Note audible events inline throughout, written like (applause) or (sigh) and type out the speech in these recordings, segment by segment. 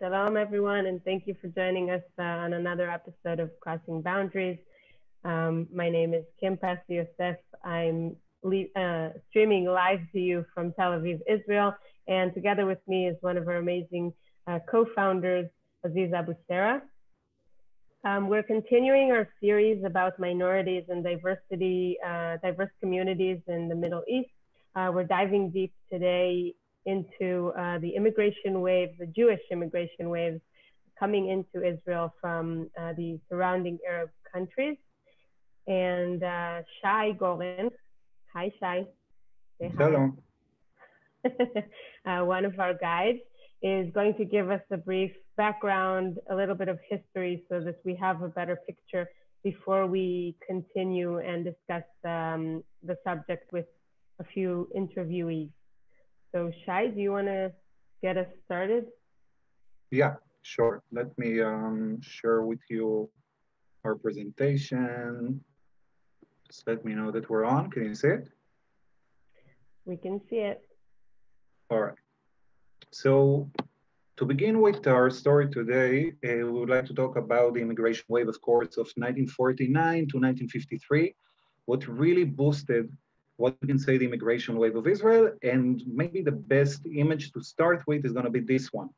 shalom everyone, and thank you for joining us uh, on another episode of Crossing Boundaries. Um, my name is Kim Pastor Yosef. I'm uh, streaming live to you from Tel Aviv, Israel, and together with me is one of our amazing uh, co-founders, Aziz Abu Sarah. Um, we're continuing our series about minorities and diversity, uh, diverse communities in the Middle East. Uh, we're diving deep today into uh, the immigration wave, the Jewish immigration waves coming into Israel from uh, the surrounding Arab countries. And uh, Shai Goren, hi Shai. Hello. (laughs) uh, one of our guides is going to give us a brief background, a little bit of history so that we have a better picture before we continue and discuss um, the subject with a few interviewees. So Shai, do you want to get us started? Yeah, sure. Let me um, share with you our presentation. Just let me know that we're on. Can you see it? We can see it. All right. So to begin with our story today, uh, we would like to talk about the immigration wave, of course, of 1949 to 1953, what really boosted what we can say the immigration wave of Israel. And maybe the best image to start with is going to be this one.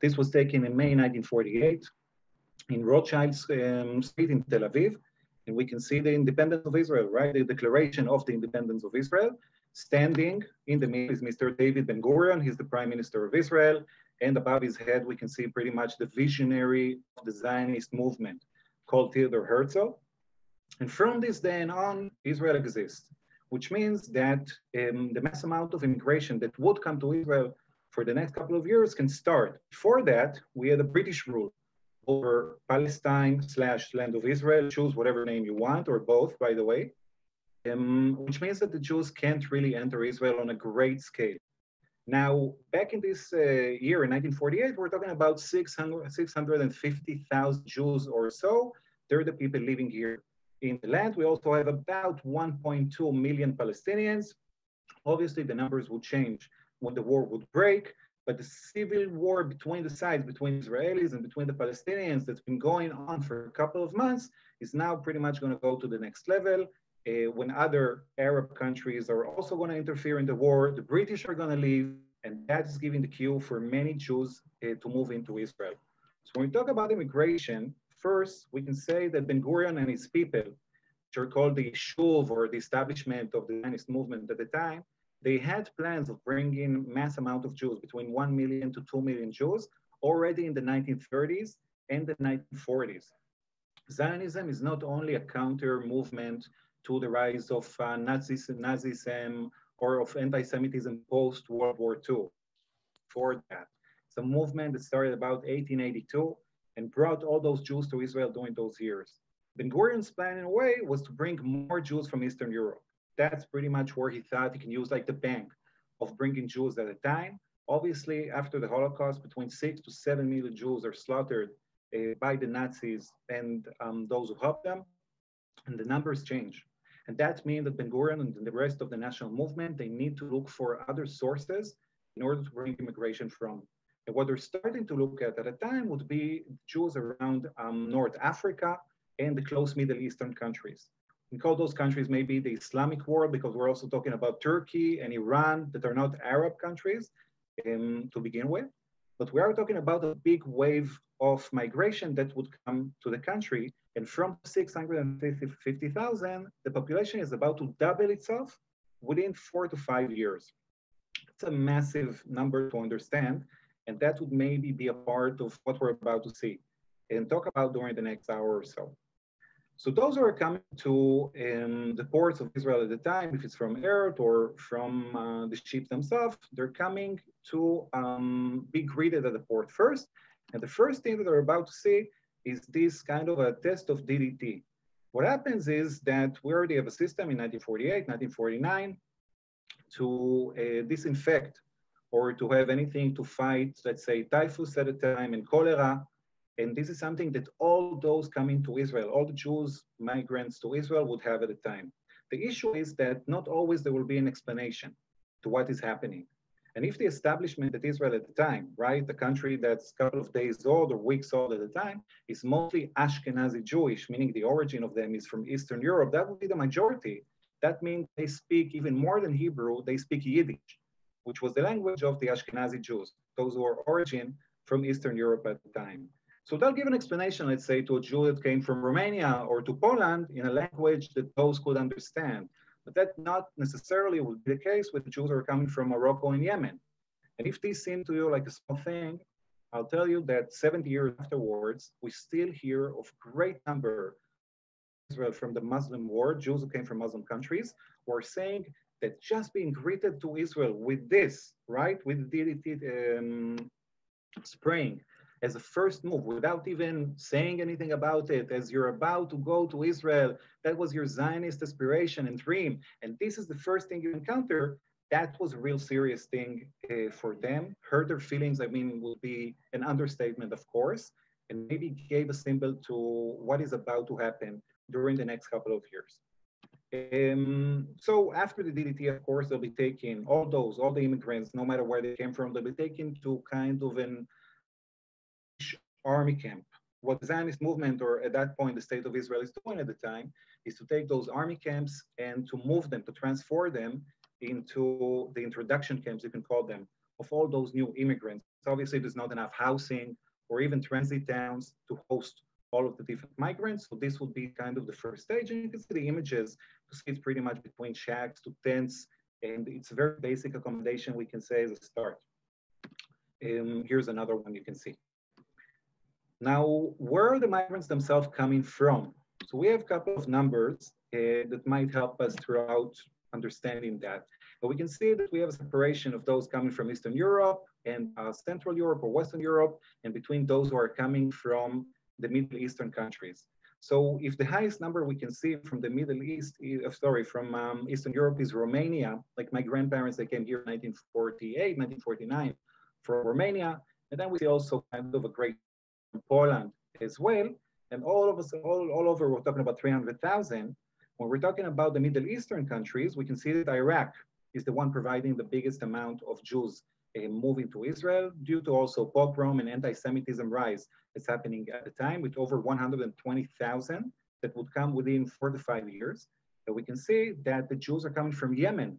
This was taken in May 1948 in Rothschild's um, street in Tel Aviv. And we can see the independence of Israel, right? The declaration of the independence of Israel. Standing in the middle is Mr. David Ben Gurion. He's the prime minister of Israel. And above his head, we can see pretty much the visionary of the Zionist movement called Theodor Herzl. And from this day on, Israel exists which means that um, the mass amount of immigration that would come to Israel for the next couple of years can start. Before that, we had a British rule over Palestine slash land of Israel, choose whatever name you want, or both, by the way, um, which means that the Jews can't really enter Israel on a great scale. Now, back in this uh, year, in 1948, we're talking about 600, 650,000 Jews or so. They're the people living here in the land. We also have about 1.2 million Palestinians. Obviously, the numbers would change when the war would break, but the civil war between the sides, between Israelis and between the Palestinians that's been going on for a couple of months is now pretty much going to go to the next level. Uh, when other Arab countries are also going to interfere in the war, the British are going to leave, and that is giving the cue for many Jews uh, to move into Israel. So when we talk about immigration, First, we can say that Ben Gurion and his people, which are called the Yishuv or the establishment of the Zionist movement at the time, they had plans of bringing mass amount of Jews, between 1 million to 2 million Jews, already in the 1930s and the 1940s. Zionism is not only a counter movement to the rise of uh, Nazis, Nazism or of anti-Semitism post-World War II. For that, it's a movement that started about 1882 and brought all those Jews to Israel during those years. Ben Gurion's plan, in a way, was to bring more Jews from Eastern Europe. That's pretty much where he thought he can use like the bank of bringing Jews at a time. Obviously, after the Holocaust, between six to seven million Jews are slaughtered uh, by the Nazis and um, those who helped them, and the numbers change. And that means that Ben Gurion and the rest of the national movement, they need to look for other sources in order to bring immigration from. And what they're starting to look at at a time would be Jews around um, North Africa and the close Middle Eastern countries. We call those countries maybe the Islamic world because we're also talking about Turkey and Iran that are not Arab countries um, to begin with. But we are talking about a big wave of migration that would come to the country. And from 650,000, the population is about to double itself within four to five years. It's a massive number to understand. And that would maybe be a part of what we're about to see and talk about during the next hour or so. So those who are coming to um, the ports of Israel at the time, if it's from air or from uh, the ships themselves, they're coming to um, be greeted at the port first. And the first thing that they're about to see is this kind of a test of DDT. What happens is that we already have a system in 1948, 1949 to uh, disinfect or to have anything to fight, let's say, typhus at a time and cholera. And this is something that all those coming to Israel, all the Jews, migrants to Israel would have at the time. The issue is that not always there will be an explanation to what is happening. And if the establishment at Israel at the time, right, the country that's a couple of days old or weeks old at the time, is mostly Ashkenazi Jewish, meaning the origin of them is from Eastern Europe, that would be the majority. That means they speak even more than Hebrew, they speak Yiddish, which was the language of the Ashkenazi Jews, those who were origin from Eastern Europe at the time. So they'll give an explanation, let's say, to a Jew that came from Romania or to Poland in a language that those could understand. But that not necessarily would be the case with Jews who are coming from Morocco and Yemen. And if this seem to you like a small thing, I'll tell you that 70 years afterwards, we still hear of great number Israel from the Muslim world, Jews who came from Muslim countries, who are saying that just being greeted to Israel with this, right, with the um, spraying as a first move without even saying anything about it as you're about to go to Israel. That was your Zionist aspiration and dream. And this is the first thing you encounter. That was a real serious thing uh, for them. Hurt their feelings, I mean, would be an understatement, of course, and maybe gave a symbol to what is about to happen during the next couple of years. Um, so after the DDT, of course, they'll be taking all those, all the immigrants, no matter where they came from, they'll be taken to kind of an army camp. What the Zionist movement, or at that point, the state of Israel is doing at the time, is to take those army camps and to move them, to transfer them into the introduction camps, you can call them, of all those new immigrants. Obviously, there's not enough housing or even transit towns to host all of the different migrants. So this would be kind of the first stage. And you can see the images you see it's pretty much between shacks to tents. And it's very basic accommodation we can say as a start. Um, here's another one you can see. Now, where are the migrants themselves coming from? So we have a couple of numbers uh, that might help us throughout understanding that. But we can see that we have a separation of those coming from Eastern Europe and uh, Central Europe or Western Europe, and between those who are coming from the Middle Eastern countries. So if the highest number we can see from the Middle East, uh, sorry, from um, Eastern Europe is Romania, like my grandparents, they came here in 1948, 1949 from Romania. And then we see also kind of a great Poland as well. And all of us, all, all over, we're talking about 300,000. When we're talking about the Middle Eastern countries, we can see that Iraq is the one providing the biggest amount of Jews moving to Israel due to also pogrom and anti-Semitism rise that's happening at the time with over 120,000 that would come within four to five years. And we can see that the Jews are coming from Yemen,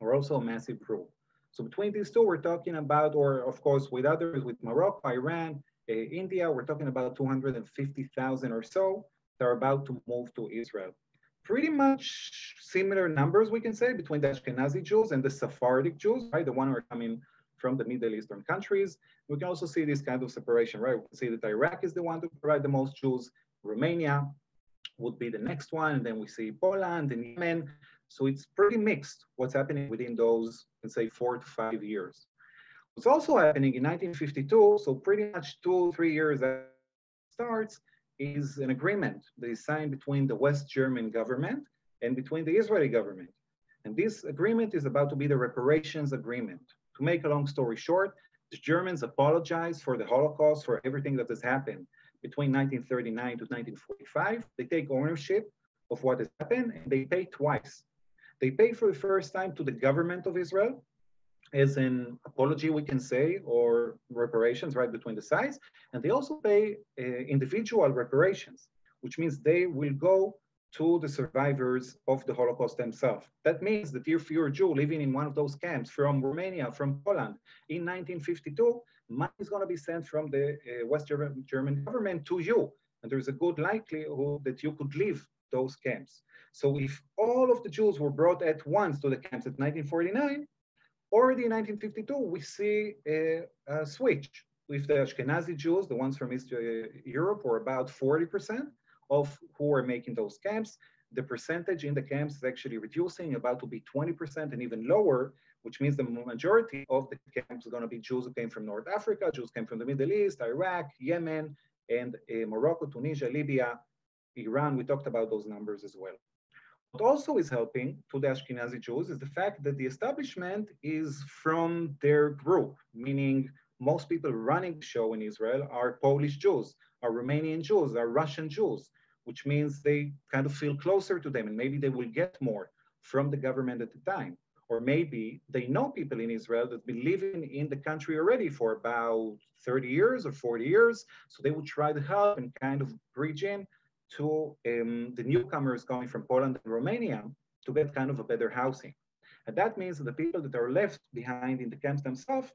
are also a massive group. So between these two, we're talking about, or of course with others, with Morocco, Iran, uh, India, we're talking about 250,000 or so that are about to move to Israel. Pretty much similar numbers, we can say, between the Ashkenazi Jews and the Sephardic Jews, right? The one who are coming from the Middle Eastern countries. We can also see this kind of separation, right? We can see that Iraq is the one to provide the most Jews. Romania would be the next one. And then we see Poland and Yemen. So it's pretty mixed what's happening within those, let's say, four to five years. What's also happening in 1952, so pretty much two, three years starts, is an agreement that is signed between the West German government and between the Israeli government. And this agreement is about to be the reparations agreement. To make a long story short, the Germans apologize for the Holocaust, for everything that has happened between 1939 to 1945. They take ownership of what has happened and they pay twice. They pay for the first time to the government of Israel as an apology, we can say, or reparations right between the sides. And they also pay uh, individual reparations, which means they will go to the survivors of the Holocaust themselves. That means that if you're a Jew living in one of those camps from Romania, from Poland in 1952, money is going to be sent from the uh, West German, German government to you. And there's a good likelihood that you could leave those camps. So if all of the Jews were brought at once to the camps at 1949, Already in 1952, we see a, a switch with the Ashkenazi Jews, the ones from East uh, Europe, were about 40% of who are making those camps. The percentage in the camps is actually reducing, about to be 20% and even lower, which means the majority of the camps are going to be Jews who came from North Africa, Jews came from the Middle East, Iraq, Yemen, and uh, Morocco, Tunisia, Libya, Iran. We talked about those numbers as well. What also is helping to the Ashkenazi Jews is the fact that the establishment is from their group, meaning most people running the show in Israel are Polish Jews, are Romanian Jews, are Russian Jews, which means they kind of feel closer to them and maybe they will get more from the government at the time. or maybe they know people in Israel that have been living in the country already for about 30 years or 40 years. So they would try to help and kind of bridge in to um, the newcomers coming from Poland and Romania to get kind of a better housing. And that means that the people that are left behind in the camps themselves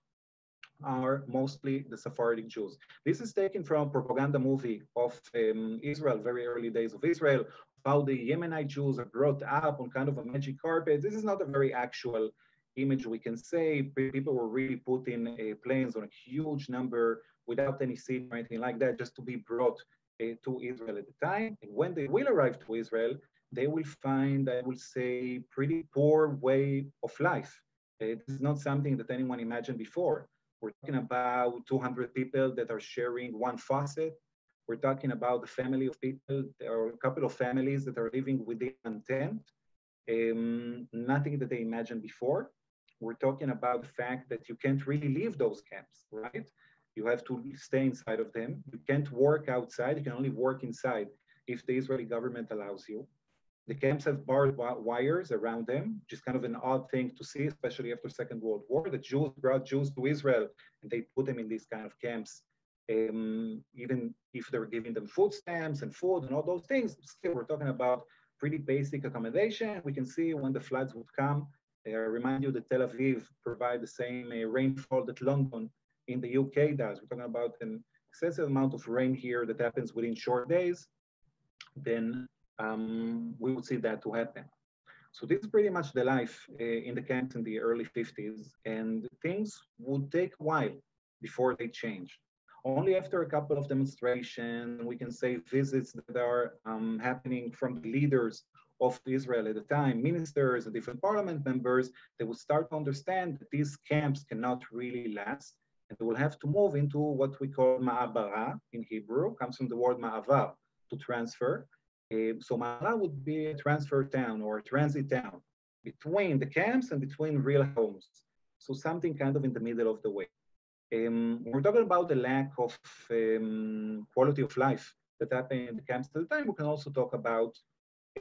are mostly the Sephardic Jews. This is taken from propaganda movie of um, Israel, very early days of Israel, how the Yemenite Jews are brought up on kind of a magic carpet. This is not a very actual image we can say. People were really put in uh, planes on a huge number without any seat or anything like that, just to be brought to Israel at the time. And when they will arrive to Israel, they will find, I will say, pretty poor way of life. It is not something that anyone imagined before. We're talking about 200 people that are sharing one faucet. We're talking about a family of people, or a couple of families that are living within a tent. Um, nothing that they imagined before. We're talking about the fact that you can't really leave those camps, right? You have to stay inside of them. You can't work outside. You can only work inside if the Israeli government allows you. The camps have barbed wires around them, which is kind of an odd thing to see, especially after Second World War. The Jews brought Jews to Israel and they put them in these kind of camps. Um, even if they were giving them food stamps and food and all those things, still we're talking about pretty basic accommodation. We can see when the floods would come. I remind you that Tel Aviv provide the same uh, rainfall that London in the UK does. We're talking about an excessive amount of rain here that happens within short days. Then um, we would see that to happen. So this is pretty much the life uh, in the camps in the early 50s, and things would take a while before they change. Only after a couple of demonstrations, we can say visits that are um, happening from the leaders of Israel at the time, ministers and different parliament members, they would start to understand that these camps cannot really last, and will have to move into what we call ma'abara in Hebrew, comes from the word ma'avar, to transfer, uh, so Ma'abara would be a transfer town or a transit town between the camps and between real homes. So something kind of in the middle of the way. Um, we're talking about the lack of um, quality of life that happened in the camps at the time. We can also talk about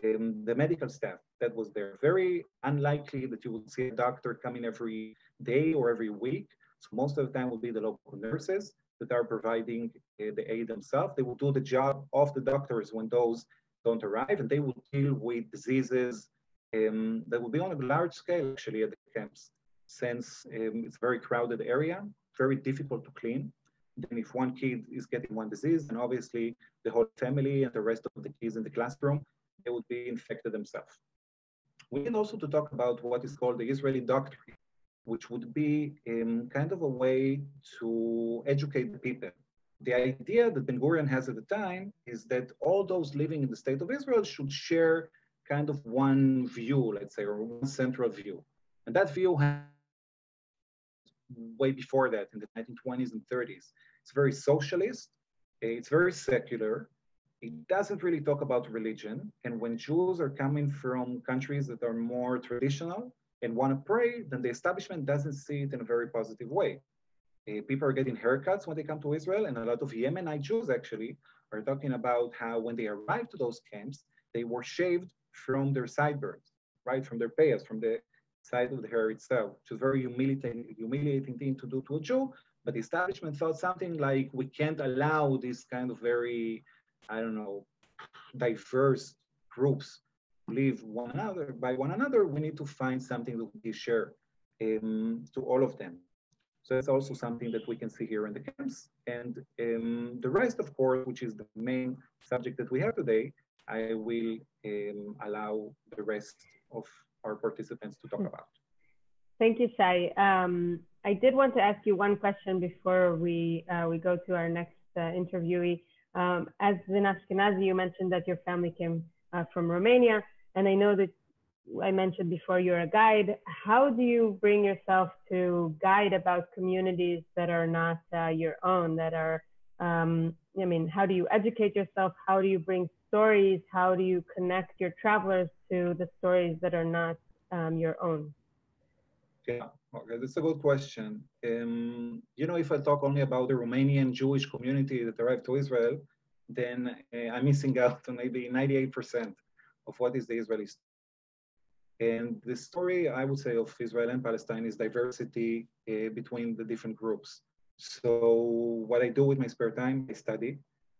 um, the medical staff that was there. Very unlikely that you would see a doctor coming every day or every week. Most of the time will be the local nurses that are providing uh, the aid themselves. They will do the job of the doctors when those don't arrive, and they will deal with diseases um, that will be on a large scale actually at the camps, since um, it's a very crowded area, very difficult to clean. Then if one kid is getting one disease, and obviously the whole family and the rest of the kids in the classroom, they would be infected themselves. We need also to talk about what is called the Israeli doctrine, which would be um, kind of a way to educate the people the idea that Ben Gurion has at the time is that all those living in the state of Israel should share kind of one view, let's say, or one central view. And that view way before that in the 1920s and 30s. It's very socialist, it's very secular, it doesn't really talk about religion. And when Jews are coming from countries that are more traditional and want to pray, then the establishment doesn't see it in a very positive way. Uh, people are getting haircuts when they come to Israel, and a lot of Yemenite Jews actually are talking about how when they arrived to those camps, they were shaved from their sideburns, right, from their payas, from the side of the hair itself, which is a very humiliating, humiliating thing to do to a Jew. But the establishment felt something like we can't allow this kind of very, I don't know, diverse groups live one another by one another. We need to find something that we share um, to all of them. So that's also something that we can see here in the camps. And um, the rest, of course, which is the main subject that we have today, I will um, allow the rest of our participants to talk hmm. about. Thank you, Shai. Um, I did want to ask you one question before we uh, we go to our next uh, interviewee. Um, as an Ashkenazi, you mentioned that your family came uh, from Romania, and I know that I mentioned before you're a guide. How do you bring yourself to guide about communities that are not uh, your own, that are, um, I mean, how do you educate yourself? How do you bring stories? How do you connect your travelers to the stories that are not um, your own? Yeah, okay, that's a good question. Um, you know, if I talk only about the Romanian Jewish community that arrived to Israel, then uh, I'm missing (laughs) out on maybe 98% of what is the Israeli story. And the story, I would say, of Israel and Palestine is diversity uh, between the different groups. So what I do with my spare time, I study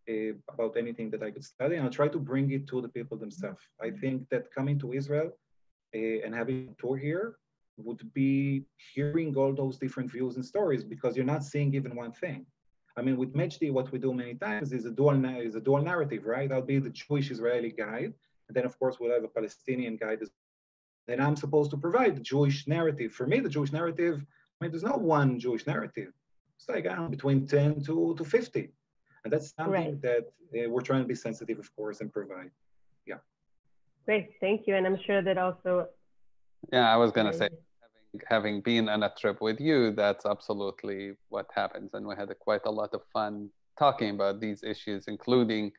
uh, about anything that I could study, and I try to bring it to the people themselves. I think that coming to Israel uh, and having a tour here would be hearing all those different views and stories because you're not seeing even one thing. I mean, with Mejdi, what we do many times is a dual is a dual narrative, right? I'll be the Jewish Israeli guide, and then of course we'll have a Palestinian guide. Then I'm supposed to provide the Jewish narrative. For me, the Jewish narrative, I mean, there's not one Jewish narrative. It's like I know, between 10 to, to 50. And that's something right. that uh, we're trying to be sensitive, of course, and provide. Yeah. Great, thank you. And I'm sure that also. Yeah, I was going to say, having been on a trip with you, that's absolutely what happens. And we had a, quite a lot of fun talking about these issues, including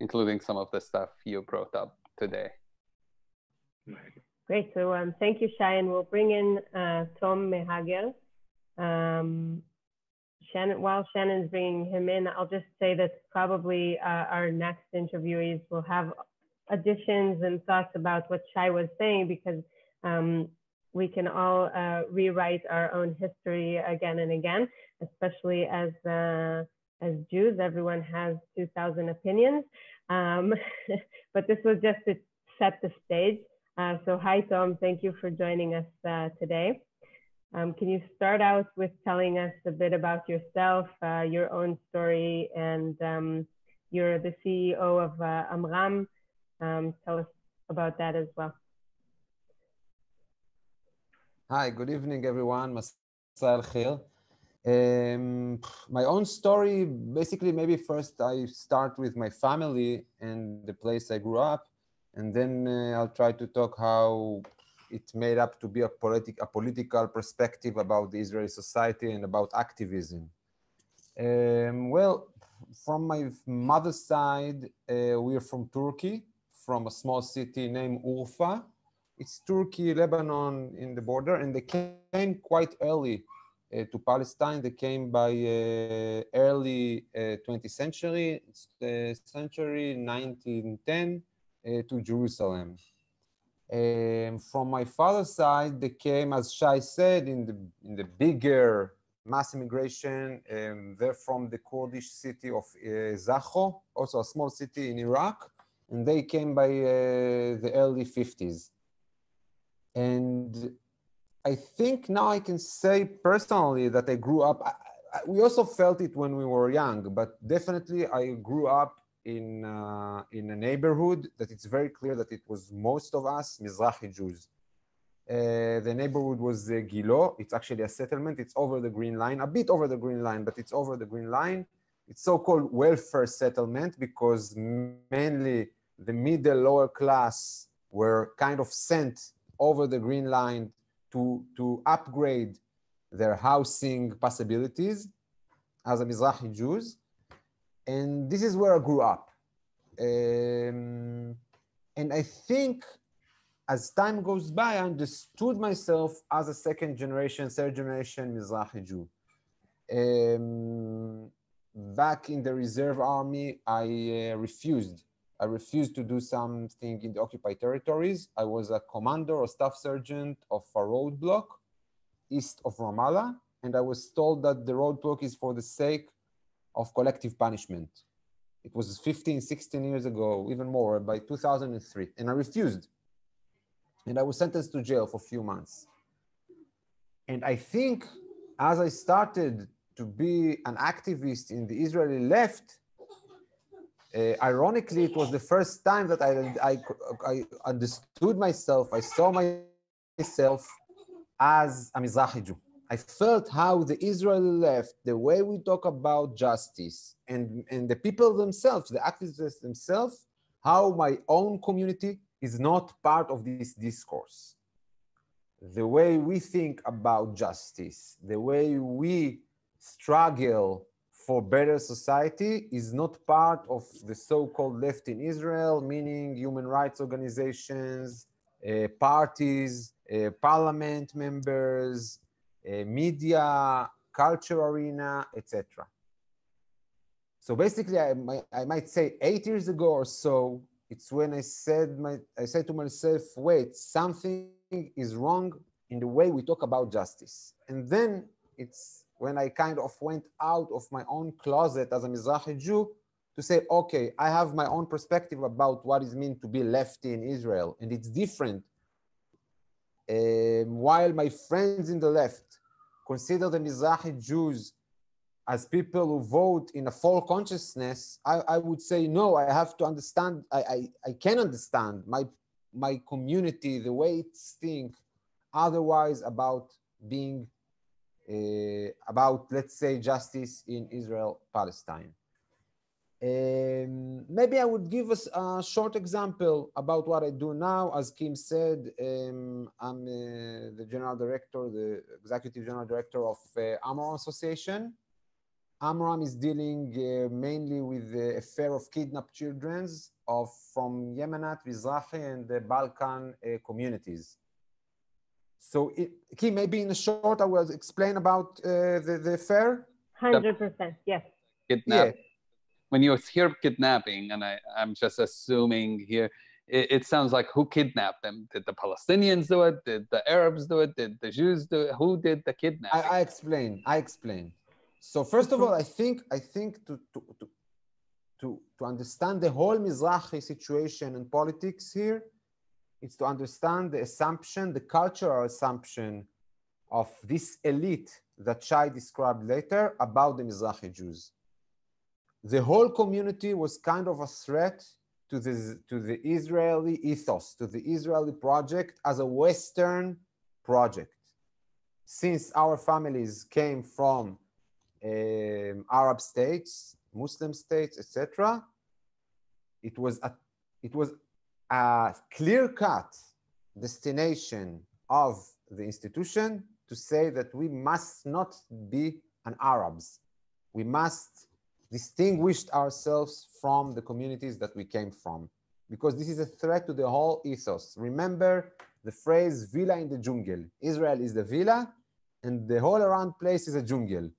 including some of the stuff you brought up today. Great. So um, thank you, and we'll bring in uh, Tom Mehager. Um, Shannon, while Shannon's bringing him in, I'll just say that probably uh, our next interviewees will have additions and thoughts about what Shai was saying because um, we can all uh, rewrite our own history again and again, especially as uh, as Jews. Everyone has 2,000 opinions, um, (laughs) but this was just to set the stage. Uh, so hi, Tom. Thank you for joining us uh, today. Um, can you start out with telling us a bit about yourself, uh, your own story, and um, you're the CEO of uh, Amram. Um, tell us about that as well. Hi, good evening, everyone. Masal Khir. Um, my own story, basically, maybe first I start with my family and the place I grew up, and then uh, I'll try to talk how it made up to be a, a political perspective about the Israeli society and about activism. Um, well, from my mother's side, uh, we are from Turkey, from a small city named Urfa, it's Turkey, Lebanon in the border, and they came quite early to Palestine. They came by uh, early uh, 20th century, century 1910 uh, to Jerusalem. Um, from my father's side, they came, as Shai said, in the in the bigger mass immigration. Um, they're from the Kurdish city of uh, Zaho, also a small city in Iraq, and they came by uh, the early 50s. And I think now I can say personally that I grew up. I, I, we also felt it when we were young, but definitely I grew up in uh, in a neighborhood that it's very clear that it was most of us Mizrahi Jews. Uh, the neighborhood was uh, Gilo. It's actually a settlement. It's over the green line, a bit over the green line, but it's over the green line. It's so-called welfare settlement because mainly the middle lower class were kind of sent over the green line to, to upgrade their housing possibilities as a Mizrahi Jews. And this is where I grew up. Um, and I think as time goes by, I understood myself as a second generation, third generation Mizrahi Jew. Um, back in the reserve army, I uh, refused I refused to do something in the occupied territories. I was a commander or staff sergeant of a roadblock east of Ramallah, and I was told that the roadblock is for the sake of collective punishment. It was 15, 16 years ago, even more, by 2003, and I refused. And I was sentenced to jail for a few months. And I think as I started to be an activist in the Israeli left, uh, ironically, it was the first time that I, I, I understood myself, I saw myself as a Mizrahi Jew. I felt how the Israeli left, the way we talk about justice, and, and the people themselves, the activists themselves, how my own community is not part of this discourse. The way we think about justice, the way we struggle for better society is not part of the so-called left in Israel, meaning human rights organizations, uh, parties, uh, parliament members, uh, media, culture arena, etc. So basically, I might, I might say eight years ago or so, it's when I said my I said to myself, wait, something is wrong in the way we talk about justice. And then it's when I kind of went out of my own closet as a Mizrahi Jew to say, okay, I have my own perspective about what it means to be lefty in Israel, and it's different. Um, while my friends in the left consider the Mizrahi Jews as people who vote in a full consciousness, I, I would say no. I have to understand. I, I, I can understand my my community, the way it's think, otherwise about being about let's say justice in Israel Palestine. Um, maybe I would give us a short example about what I do now. As Kim said, um, I'm uh, the general director, the executive general director of uh, Amram Association. Amram is dealing uh, mainly with the affair of kidnapped children of from Yemenite, Mizrahi, and the Balkan uh, communities. So, it, Kim, maybe in a short, I will explain about uh, the, the affair. Hundred percent, yes. Kidnap. Yeah when you hear kidnapping, and I, I'm just assuming here, it, it, sounds like who kidnapped them? Did the Palestinians do it? Did the Arabs do it? Did the Jews do it? Who did the kidnapping? I, I explain. I explain. So first of all, I think I think to to to to, to understand the whole Mizrahi situation and politics here, it's to understand the assumption, the cultural assumption of this elite that Shai described later about the Mizrahi Jews the whole community was kind of a threat to the, to the Israeli ethos, to the Israeli project as a Western project. Since our families came from um, Arab states, Muslim states, etc., it was a, it was a clear-cut destination of the institution to say that we must not be an Arabs. We must distinguished ourselves from the communities that we came from because this is a threat to the whole ethos. Remember the phrase villa in the jungle. Israel is the villa and the whole around place is a jungle.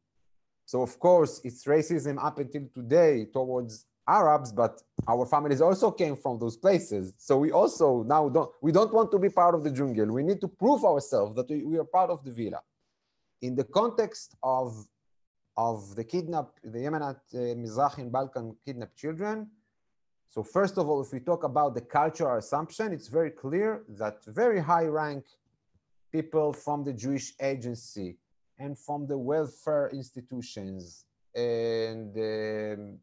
So of course it's racism up until today towards Arabs, but our families also came from those places. So we also now don't we don't want to be part of the jungle. We need to prove ourselves that we, we are part of the villa. In the context of of the kidnap, the Yemenite, uh, Mizrahi Balkan kidnapped children. So first of all, if we talk about the cultural assumption, it's very clear that very high rank people from the Jewish agency and from the welfare institutions and, um,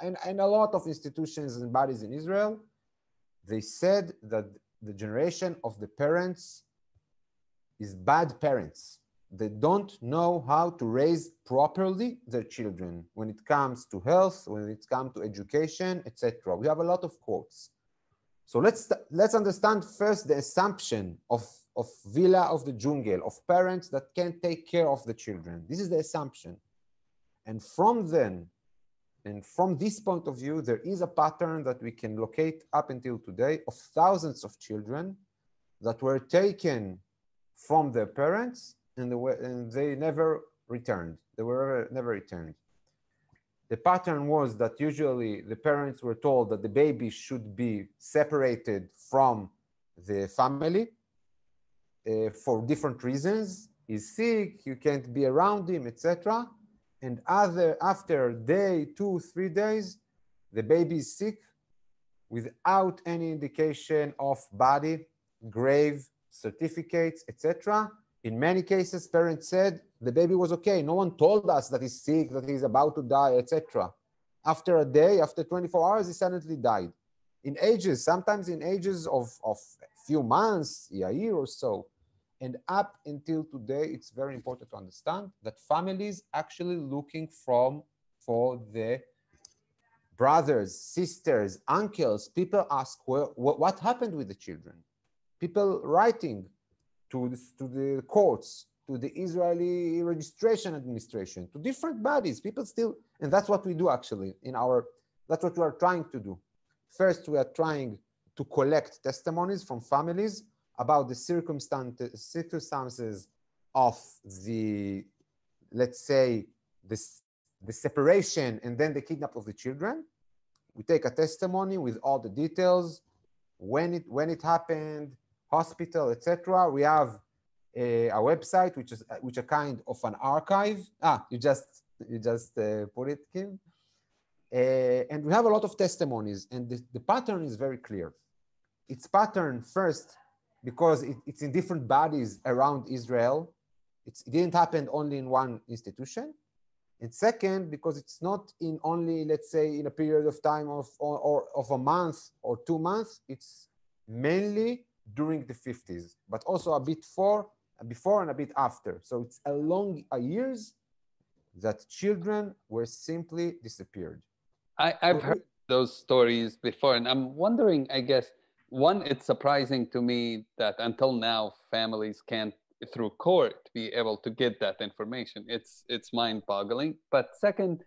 and, and a lot of institutions and bodies in Israel, they said that the generation of the parents is bad parents they don't know how to raise properly their children when it comes to health, when it comes to education, etc. We have a lot of quotes. So let's let's understand first the assumption of, of villa of the jungle, of parents that can take care of the children. This is the assumption. And from then, and from this point of view, there is a pattern that we can locate up until today of thousands of children that were taken from their parents and, and they never returned. They were never returned. The pattern was that usually the parents were told that the baby should be separated from the family uh, for different reasons. He's sick, you can't be around him, etc. And other after day, two, three days, the baby is sick without any indication of body, grave, certificates, etc. In many cases, parents said the baby was okay. No one told us that he's sick, that he's about to die, etc. After a day, after 24 hours, he suddenly died. In ages, sometimes in ages of, of a few months, a year or so. And up until today, it's very important to understand that families actually looking from for the brothers, sisters, uncles. People ask, well, what happened with the children? People writing, to the, to the courts, to the Israeli registration administration, to different bodies. People still, and that's what we do actually in our, that's what we are trying to do. First, we are trying to collect testimonies from families about the circumstances, circumstances of the, let's say, this, the separation and then the kidnap of the children. We take a testimony with all the details, when it, when it happened, hospital, etc. We have a, a, website which is which a kind of an archive. Ah, you just you just uh, put it, Kim. Uh, and we have a lot of testimonies, and the, the pattern is very clear. It's pattern first because it, it's in different bodies around Israel. It's, it didn't happen only in one institution. And second, because it's not in only, let's say, in a period of time of, or, or of a month or two months, it's mainly during the 50s, but also a bit for, before and a bit after. So it's along a years that children were simply disappeared. I, I've heard those stories before, and I'm wondering, I guess, one, it's surprising to me that until now families can't through court be able to get that information. It's it's mind-boggling. But second,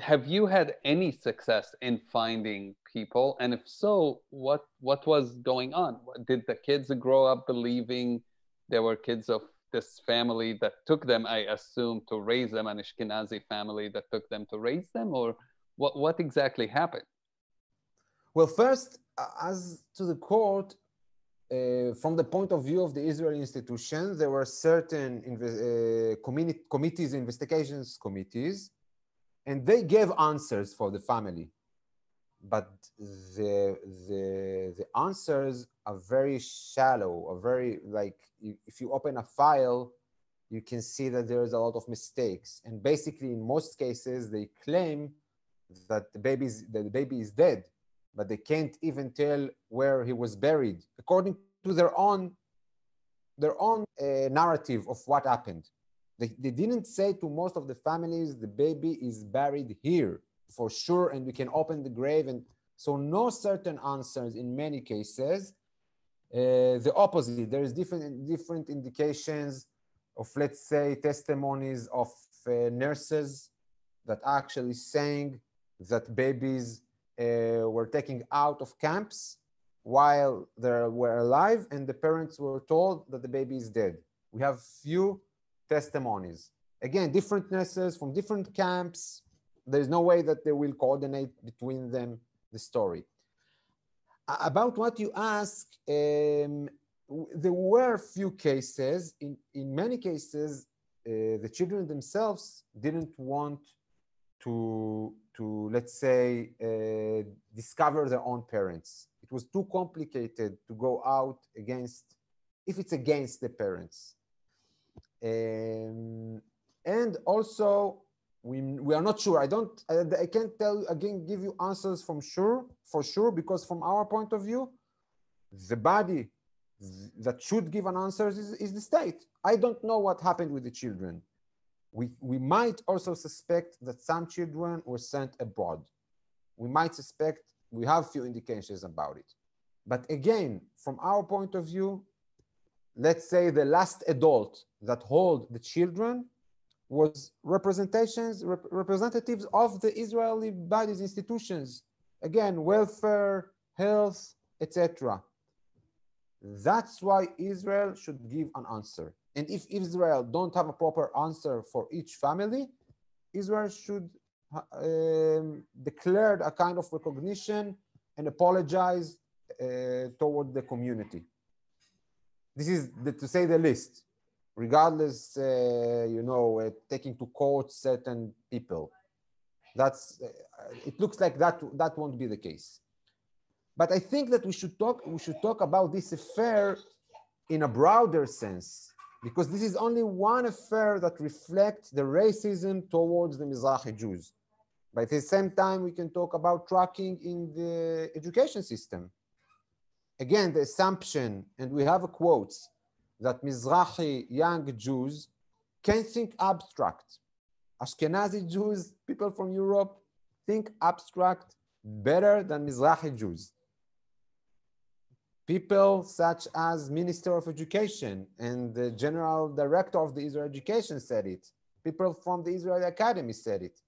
have you had any success in finding people? And if so, what what was going on? Did the kids grow up believing there were kids of this family that took them, I assume, to raise them, an Ashkenazi family that took them to raise them, or what, what exactly happened? Well, first, as to the court, uh, from the point of view of the Israeli institutions, there were certain uh, committees, investigations committees, and they gave answers for the family. But the, the, the answers are very shallow, are very like, if you open a file, you can see that there's a lot of mistakes. And basically, in most cases, they claim that the baby is, that the baby is dead, but they can't even tell where he was buried, according to their own, their own uh, narrative of what happened. They, they didn't say to most of the families, the baby is buried here for sure, and we can open the grave. And so no certain answers in many cases. Uh, the opposite, there is different, different indications of, let's say, testimonies of uh, nurses that actually saying that babies were taken out of camps while they were alive and the parents were told that the baby is dead. We have few testimonies. Again, different nurses from different camps. There's no way that they will coordinate between them the story. About what you ask, um, there were few cases. In, in many cases, uh, the children themselves didn't want to, to let's say, uh, discover their own parents. It was too complicated to go out against, if it's against the parents. Um, and also, we, we are not sure. I don't, I, I can't tell again, give you answers from sure, for sure, because from our point of view, the body that should give an answer is, is the state. I don't know what happened with the children. We, we might also suspect that some children were sent abroad. We might suspect, we have few indications about it. But again, from our point of view, let's say the last adult that hold the children was representations, rep representatives of the Israeli bodies, institutions. Again, welfare, health, etc. That's why Israel should give an answer. And if Israel don't have a proper answer for each family, Israel should um, declare a kind of recognition and apologize uh, toward the community. This is the, to say the least, regardless, uh, you know, uh, taking to court certain people. That's, uh, it looks like that, that won't be the case. But I think that we should talk, we should talk about this affair in a broader sense because this is only one affair that reflects the racism towards the Mizrahi Jews. But at the same time, we can talk about tracking in the education system. Again, the assumption, and we have a quote, that Mizrahi young Jews can think abstract. Ashkenazi Jews, people from Europe, think abstract better than Mizrahi Jews people such as Minister of Education and the General Director of the Israel Education said it. People from the Israel Academy said it.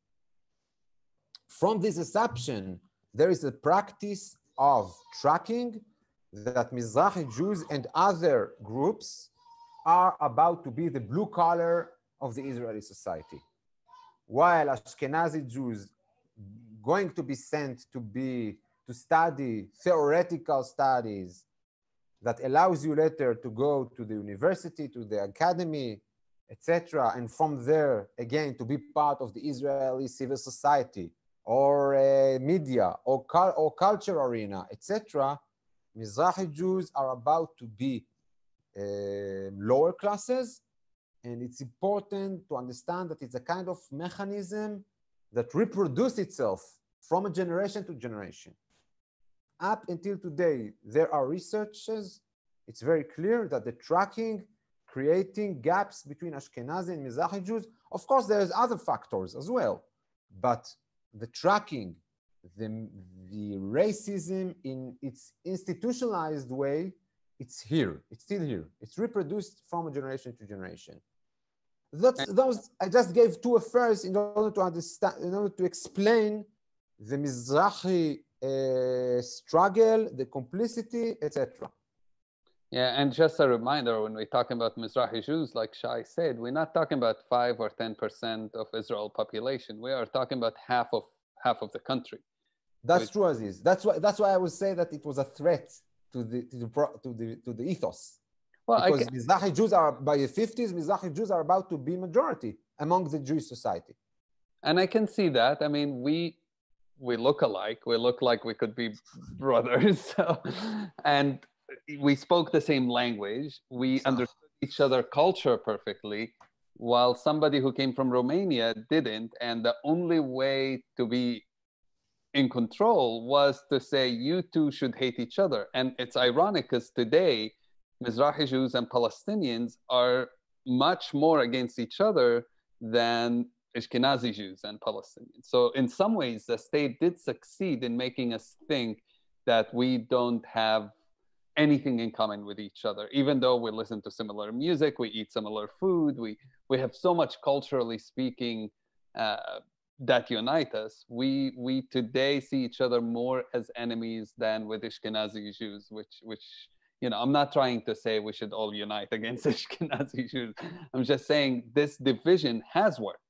From this assumption, there is a practice of tracking that Mizrahi Jews and other groups are about to be the blue collar of the Israeli society. While Ashkenazi Jews going to be sent to be to study theoretical studies that allows you later to go to the university, to the academy, etc., and from there again to be part of the Israeli civil society or uh, media or, or culture arena, etc., Mizrahi Jews are about to be uh, lower classes, and it's important to understand that it's a kind of mechanism that reproduces itself from a generation to generation. Up until today, there are researches. It's very clear that the tracking creating gaps between Ashkenazi and Mizrahi Jews. Of course, there's other factors as well, but the tracking, the, the racism in its institutionalized way, it's here, it's still here. It's reproduced from a generation to generation. That's, those, I just gave two affairs in order to understand, in order to explain the Mizrahi uh, struggle, the complicity, etc. Yeah, and just a reminder when we're talking about Mizrahi Jews, like Shai said, we're not talking about five or ten percent of Israel population. We are talking about half of half of the country. That's Which, true, Aziz. That's why that's why I would say that it was a threat to the to the to the, to the ethos. Well, because can... Mizrahi Jews are by the 50s, Mizrahi Jews are about to be majority among the Jewish society. And I can see that. I mean, we we look alike. We look like we could be (laughs) brothers. (laughs) So, and we spoke the same language. We understood each other culture perfectly, while somebody who came from Romania didn't. And the only way to be in control was to say you two should hate each other. And it's ironic because today Mizrahi Jews and Palestinians are much more against each other than Ashkenazi Jews and Palestinians. So in some ways, the state did succeed in making us think that we don't have anything in common with each other. Even though we listen to similar music we eat similar food we we have so much culturally speaking uh, that unite us we we today see each other more as enemies than with Ashkenazi Jews which which you know i'm not trying to say we should all unite (laughs) against Ashkenazi Jews. I'm just saying this division has worked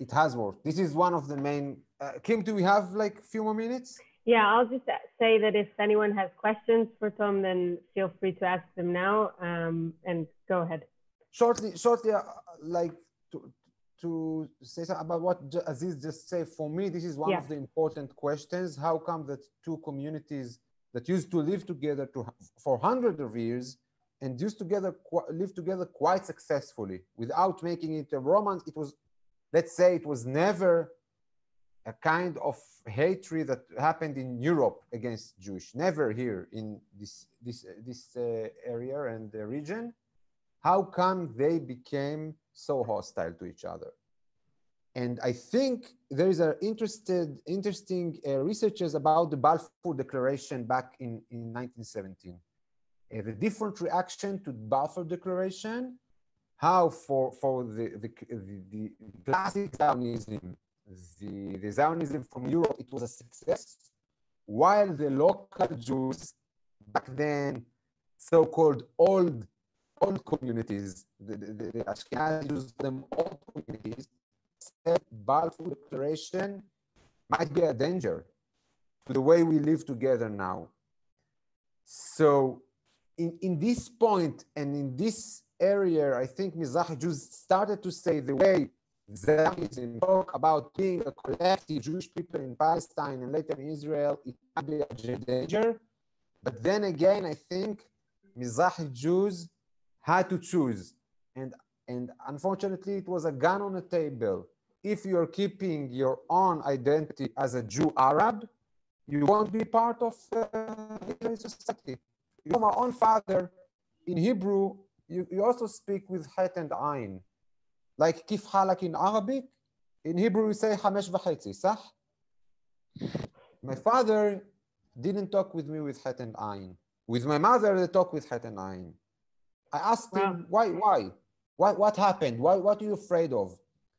it has worked this is one of the main uh, kim do we have like a few more minutes yeah, I'll just say that if anyone has questions for Tom, then feel free to ask them now. Um, and go ahead. Shortly, shortly, uh, like to, to say something about what Aziz just said. For me, this is one yeah. of the important questions. How come that two communities that used to live together to, for hundreds of years and used together live together quite successfully without making it a romance? It was, let's say, it was never a kind of hatred that happened in Europe against Jewish, never here in this, this, this uh, area and the region. How come they became so hostile to each other? And I think there is an interested, interesting uh, researches about the Balfour Declaration back in, in 1917. Uh, the different reaction to the Balfour Declaration, how for, for the, the, the, the classic Zionism the, the Zionism from Europe, it was a success, while the local Jews back then, so-called old, old communities, the, the, the Ashkenazi Jews, them old communities, said Balfour Declaration might be a danger to the way we live together now. So in, in this point and in this area, I think Mizrahi Jews started to say the way Zionism talk about being a collective Jewish people in Palestine and later in Israel, it might be a danger. But then again, I think Mizrahi Jews had to choose. And, and unfortunately, it was a gun on the table. If you're keeping your own identity as a Jew Arab, you won't be part of uh, society. You know, my own father, in Hebrew, you, you also speak with het and ein, Like kif halak in Arabic, in Hebrew we say hamesh v'chetzi, sah? My father didn't talk with me with het and ein. With my mother, they talk with het and ein. I asked him, why, why? Why, what happened? Why, what are you afraid of?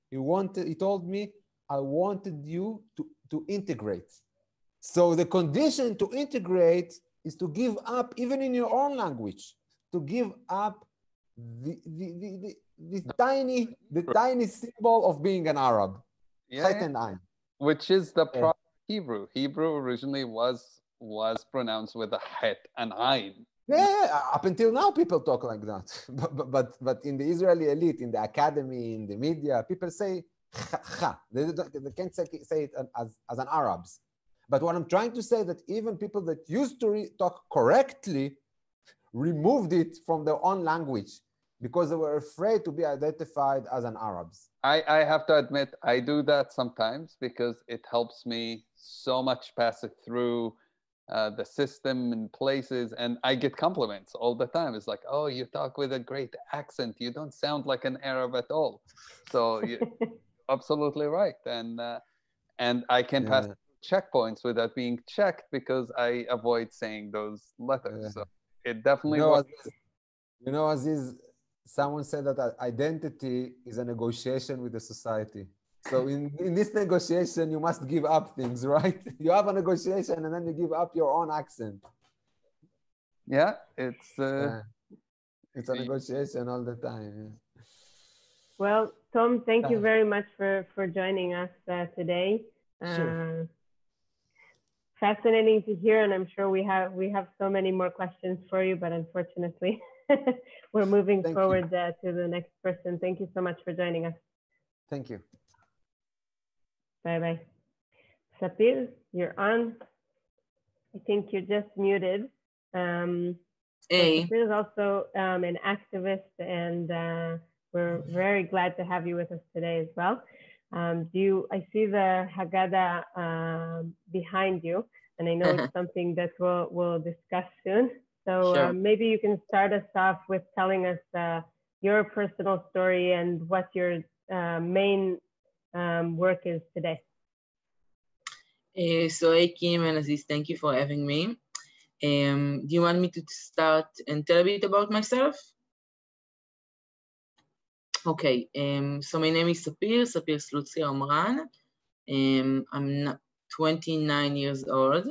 He wanted, he told me, I wanted you to, to integrate. So the condition to integrate is to give up, even in your own language, to give up the, the, the, the the tiny, the tiny symbol of being an Arab. Yeah, which is the proper Hebrew. Hebrew originally was was pronounced with a het and ein. Yeah, up until now, people talk like that. (laughs) But, but, but, but in the Israeli elite, in the academy, in the media, people say cha. They, they can't say, say it as, as an Arabs. But what I'm trying to say that even people that used to talk correctly removed it from their own language because they were afraid to be identified as an Arabs. I, I have to admit, I do that sometimes because it helps me so much pass it through uh, the system and places, and I get compliments all the time. It's like, oh, you talk with a great accent. You don't sound like an Arab at all. So you're (laughs) absolutely right, and uh, and I can yeah. pass checkpoints without being checked because I avoid saying those letters. Yeah. So it definitely you know, works. Aziz, you know, Aziz, someone said that identity is a negotiation with the society. So (laughs) in, in this negotiation, you must give up things, (laughs) right? You have a negotiation and then you give up your own accent. Yeah, it's uh, yeah. it's a negotiation all the time. Yeah. Well, Tom, thank you very much for for joining us uh, today. Sure. Uh, fascinating to hear, and I'm sure we have we have so many more questions for you, but unfortunately, (laughs) (laughs) we're moving Thank forward uh, to the next person. Thank you so much for joining us. Thank you. Bye bye. Sapir, you're on. I think you're just muted. Um, hey. Sapir is also um, an activist, and uh, we're very glad to have you with us today as well. Um, do you, I see the Haggadah um, behind you, and I know it's something that we'll, we'll discuss soon. So sure. uh, maybe you can start us off with telling us uh, your personal story and what your uh, main um, work is today. Uh, so, hey, Kim and Aziz, thank you for having me. Um, do you want me to start and tell a bit about myself? Okay, um, so my name is Sapir, Sapir Slutzia Omran. Um, I'm 29 years old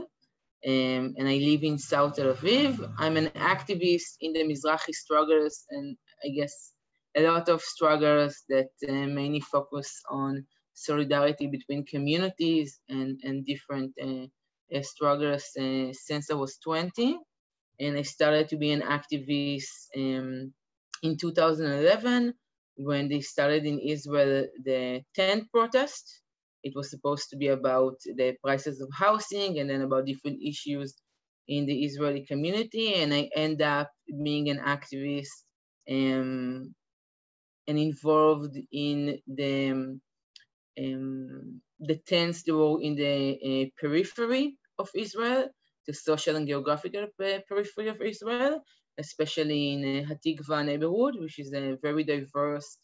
um, and I live in South Tel Aviv. I'm an activist in the Mizrahi struggles and I guess a lot of struggles that uh, mainly focus on solidarity between communities and, and different uh, uh, struggles uh, since I was 20. And I started to be an activist um, in 2011 when they started in Israel the tent protest. It was supposed to be about the prices of housing and then about different issues in the Israeli community. And I end up being an activist um, and involved in the um, the that were in the uh, periphery of Israel, the social and geographical uh, periphery of Israel, especially in uh, Hatikva neighborhood, which is a very diverse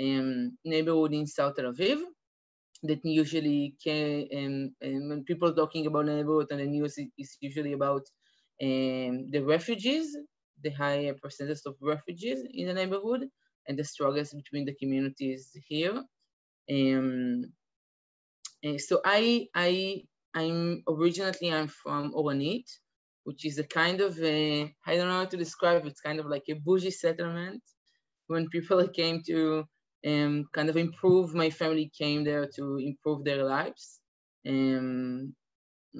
um, neighborhood in South Tel Aviv. That usually can, um, um, when people talking about neighborhood and the news is usually about um, the refugees, the high percentage of refugees in the neighborhood, and the struggles between the communities here. Um, so I, I, I'm originally I'm from Oranit, which is a kind of a, I don't know how to describe it, it's kind of like a bougie settlement. When people (laughs) came to um, kind of improve, my family came there to improve their lives. Um,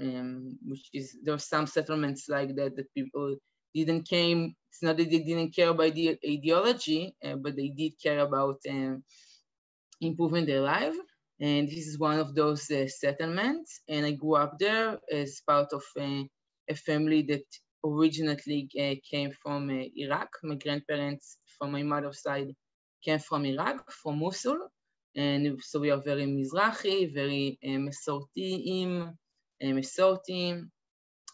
um, which is, there are some settlements like that that people didn't came, it's not that they didn't care about the ideology, uh, but they did care about um, improving their life. And this is one of those uh, settlements. And I grew up there as part of uh, a family that originally uh, came from uh, Iraq. My grandparents from my mother's side came from Iraq, from Mosul. And so we are very Mizrahi, very uh, uh, Mesortim.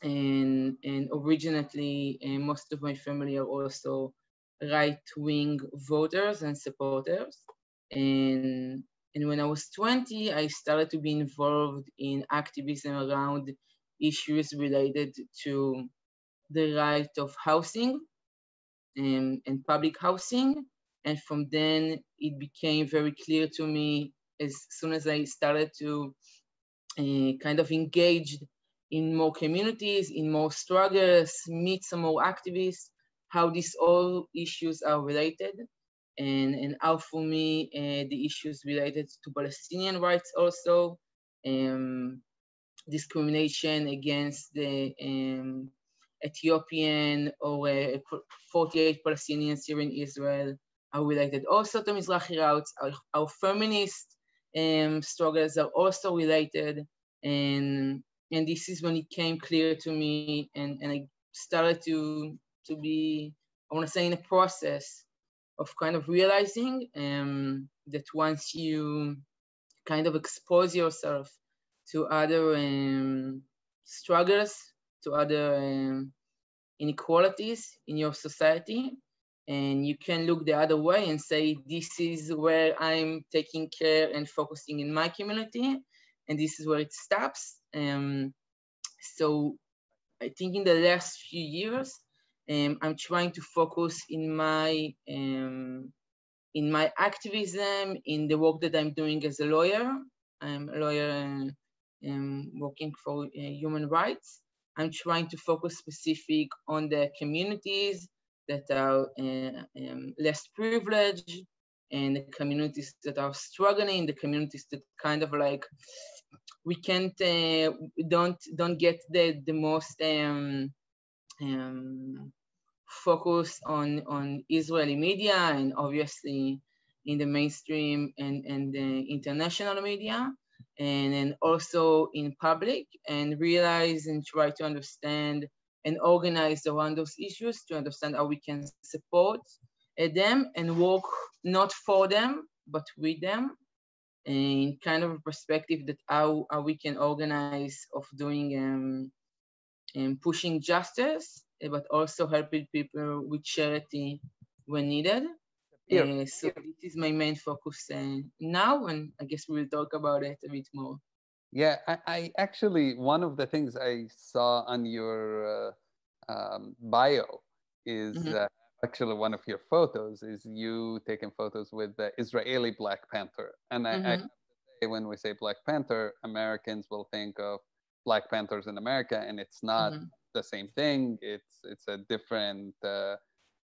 And, and originally, uh, most of my family are also right-wing voters and supporters. And, and when I was 20, I started to be involved in activism around issues related to the right of housing and, and public housing. And from then, it became very clear to me as soon as I started to uh, kind of engage in more communities, in more struggles, meet some more activists, how these all issues are related. And, and how for me uh, the issues related to Palestinian rights also, um, discrimination against the um, Ethiopian or uh, 48 Palestinians here in Israel are related also to Mizrahi routes. Our, our feminist um, struggles are also related. And, and this is when it came clear to me and, and I started to, to be, I want to say in a process of kind of realizing um, that once you kind of expose yourself to other um, struggles, to other um, inequalities in your society, and you can look the other way and say, this is where I'm taking care and focusing in my community, and this is where it stops. Um, so I think in the last few years, um, I'm trying to focus in my um, in my activism, in the work that I'm doing as a lawyer. I'm a lawyer and um, working for uh, human rights. I'm trying to focus specific on the communities that are um, less privileged and the communities that are struggling, the communities that kind of like we can't uh, don't don't get the the most um, um, focus on on Israeli media and obviously in the mainstream and and the international media and then also in public and realize and try to understand and organize around those issues to understand how we can support uh, them and work not for them but with them in kind of a perspective that how, how we can organize of doing um, and pushing justice uh, but also helping people with charity when needed uh, so this is my main focus uh, now, and I guess we'll talk about it a bit more. Yeah, I, I actually one of the things I saw on your uh, um, bio is mm-hmm. Uh, actually one of your photos is you taking photos with the Israeli Black Panther, and I, mm-hmm. I when we say Black Panther, Americans will think of Black Panthers in America, and it's not mm-hmm. the same thing. It's it's a different uh,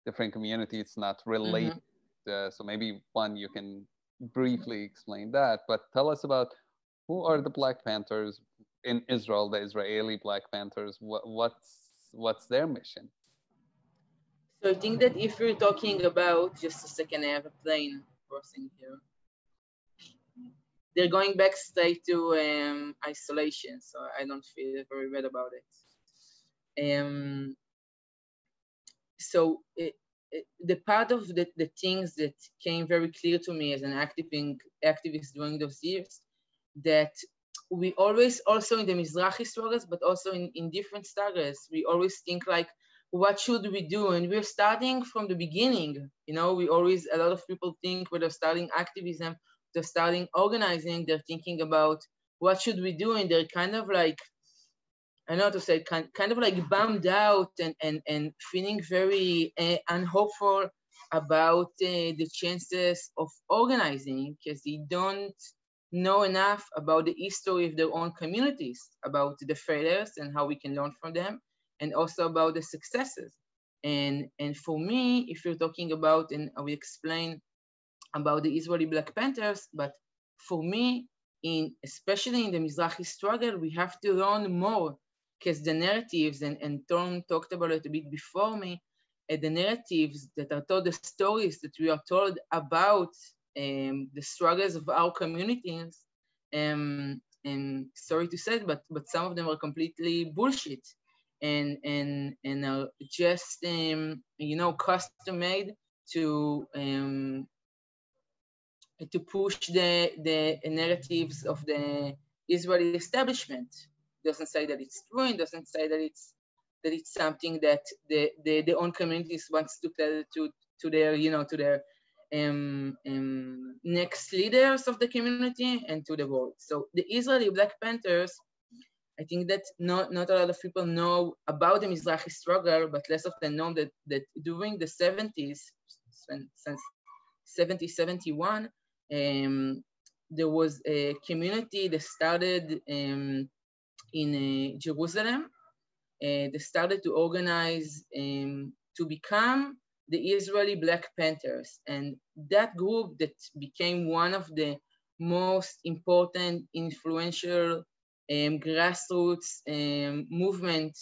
different community. It's not related mm-hmm. Uh, so maybe one you can briefly explain that. But tell us about who are the Black Panthers in Israel, the Israeli Black Panthers. What, what's what's their mission? So I think that if you're talking about just a second, I have a plane crossing here. They're going back straight to um, isolation, so I don't feel very bad about it. Um, so it, the part of the, the things that came very clear to me as an activist during those years that we always also in the Mizrahi struggles, but also in, in different struggles, we always think like, what should we do? And we're starting from the beginning. You know, we always, a lot of people think when they're starting activism, they're starting organizing, they're thinking about what should we do? And they're kind of like I know to say kind, kind of like bummed out and, and, and feeling very uh, unhopeful about uh, the chances of organizing because they don't know enough about the history of their own communities, about the failures and how we can learn from them, and also about the successes. And, and for me, if you're talking about, and I will explain about the Israeli Black Panthers, but for me, in especially in the Mizrahi struggle, we have to learn more because the narratives, and, and Tom talked about it a bit before me, uh, the narratives that are told, the stories that we are told about um, the struggles of our communities, um, and sorry to say, but but some of them are completely bullshit, and and and are just um, you know custom made to um, to push the the narratives of the Israeli establishment. Doesn't say that it's true and doesn't say that it's that it's something that the the, the own communities wants to tell to to their you know to their um, um, next leaders of the community and to the world. So the Israeli Black Panthers, I think that not, not a lot of people know about the Mizrahi struggle, but less of them know that, that during the 70s, since 70, 71, um, there was a community that started um, in uh, Jerusalem. Uh, they started to organize um, to become the Israeli Black Panthers. And that group that became one of the most important, influential um, grassroots um, movement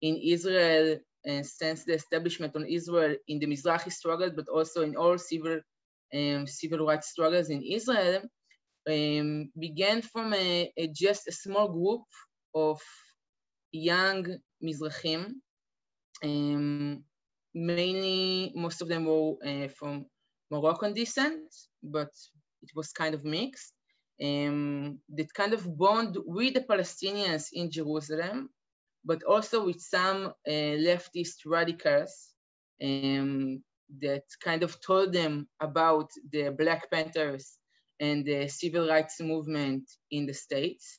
in Israel and since the establishment on Israel in the Mizrahi struggle, but also in all civil um, civil rights struggles in Israel, um, began from a, a, just a small group of young Mizrahim. Mainly, most of them were uh, from Moroccan descent, but it was kind of mixed. Um, that kind of bond with the Palestinians in Jerusalem, but also with some uh, leftist radicals um, that kind of told them about the Black Panthers and the civil rights movement in the States.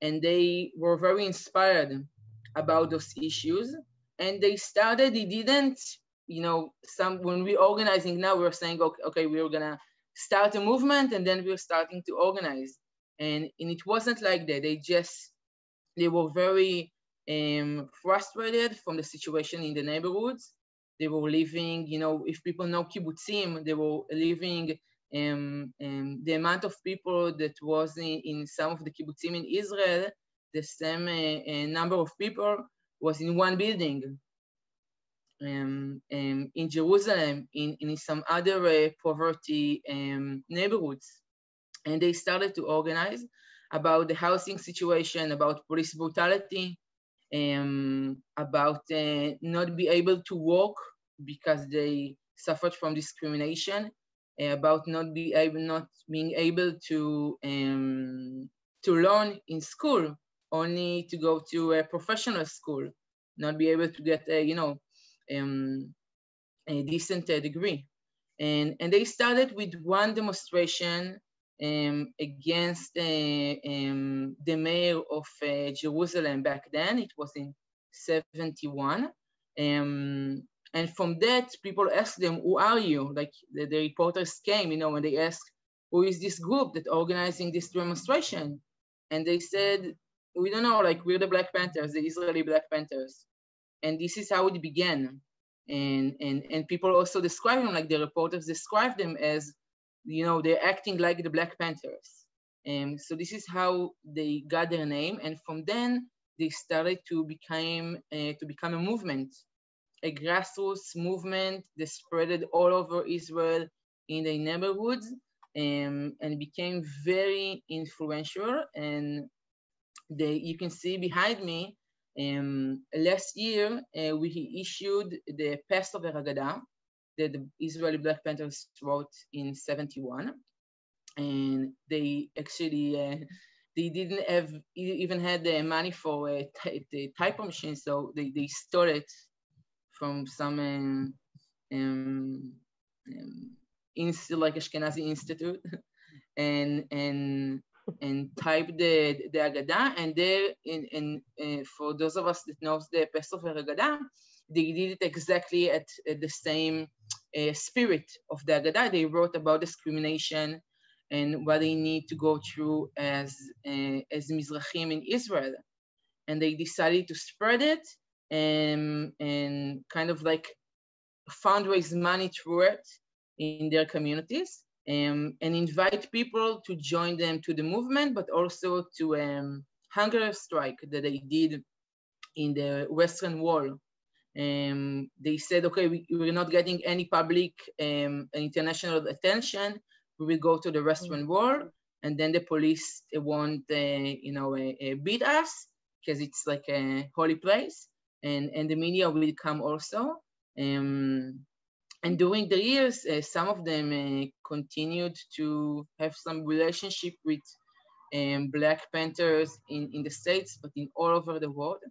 And they were very inspired about those issues. And they started, they didn't, you know, some when we're organizing now, we're saying, okay, okay we're gonna start a movement and then we're starting to organize. And, and it wasn't like that. They just, they were very um, frustrated from the situation in the neighborhoods. They were living, you know, if people know kibbutzim, they were living um, um, the amount of people that was in, in, some of the kibbutzim in Israel, the same uh, uh, number of people was in one building. Um, um, in Jerusalem, in, in some other uh, poverty um, neighborhoods. And they started to organize about the housing situation, about police brutality, um, about uh, not be able to walk because they suffered from discrimination, uh, about not be able not being able to um, to learn in school, only to go to a professional school, not be able to get a you know um, a decent uh, degree, and and they started with one demonstration um, against uh, um, the mayor of uh, Jerusalem back then. It was in 71. Um, and from that, people asked them, who are you? Like the, the, reporters came, you know, and they asked, who is this group that organizing this demonstration? And they said, we don't know, like we're the Black Panthers, the Israeli Black Panthers. And this is how it began. And, and, and people also describe them, like the reporters describe them as you know, they're acting like the Black Panthers. And so this is how they got their name, and from then they started to become uh, to become a movement, a grassroots movement that spreaded all over Israel in the neighborhoods, um, and became very influential. And they, you can see behind me, um, last year uh, we issued the Passover Haggadah, that the Israeli Black Panthers wrote in 71. And they actually, uh, they didn't have even had the money for a the typo machine, so they, they stole it from some um, um, um, like Ashkenazi Institute (laughs) and and and type the the Agada and there in, in uh, for those of us that knows the Passover Agada, they did it exactly at, at the same uh, spirit of the Agada. They wrote about discrimination and what they need to go through as, uh, as Mizrahim in Israel. And they decided to spread it and, and kind of like fundraise money through it in their communities um, and invite people to join them to the movement, but also to um, hunger strike that they did in the Western Wall um, they said, okay, we, we're not getting any public um, international attention. We will go to the Western Wall, and then the police won't, uh, you know, uh, uh, beat us because it's like a holy place, and and the media will come also. Um, and during the years, uh, some of them uh, continued to have some relationship with um, Black Panthers in, in the States, but in all over the world.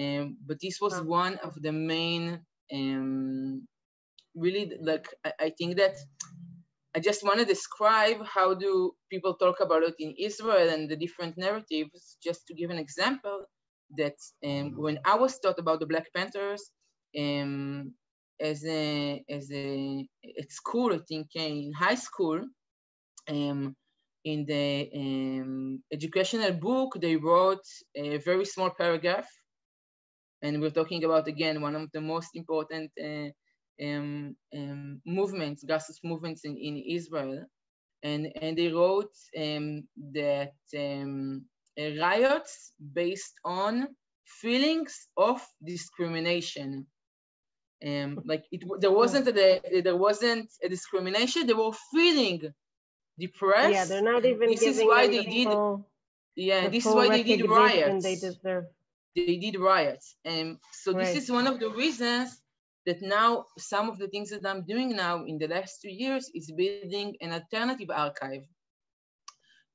Um, but this was one of the main, um, really like, I, I think that I just want to describe how do people talk about it in Israel and the different narratives, just to give an example that um, when I was taught about the Black Panthers um, as a, as a, at school, I think in high school, um, in the um, educational book, they wrote a very small paragraph and we're talking about, again, one of the most important uh, um, um, movements, grassroots movements in, in Israel. And, and they wrote um, that um, riots based on feelings of discrimination. Um, (laughs) like it, there wasn't a, there wasn't a discrimination. They were feeling depressed. Yeah, they're not even this is why they the did. full, yeah, the this is why they did riots. They deserve. They did riots, and so this is one of the reasons that now some of the things that I'm doing now in the last two years is building an alternative archive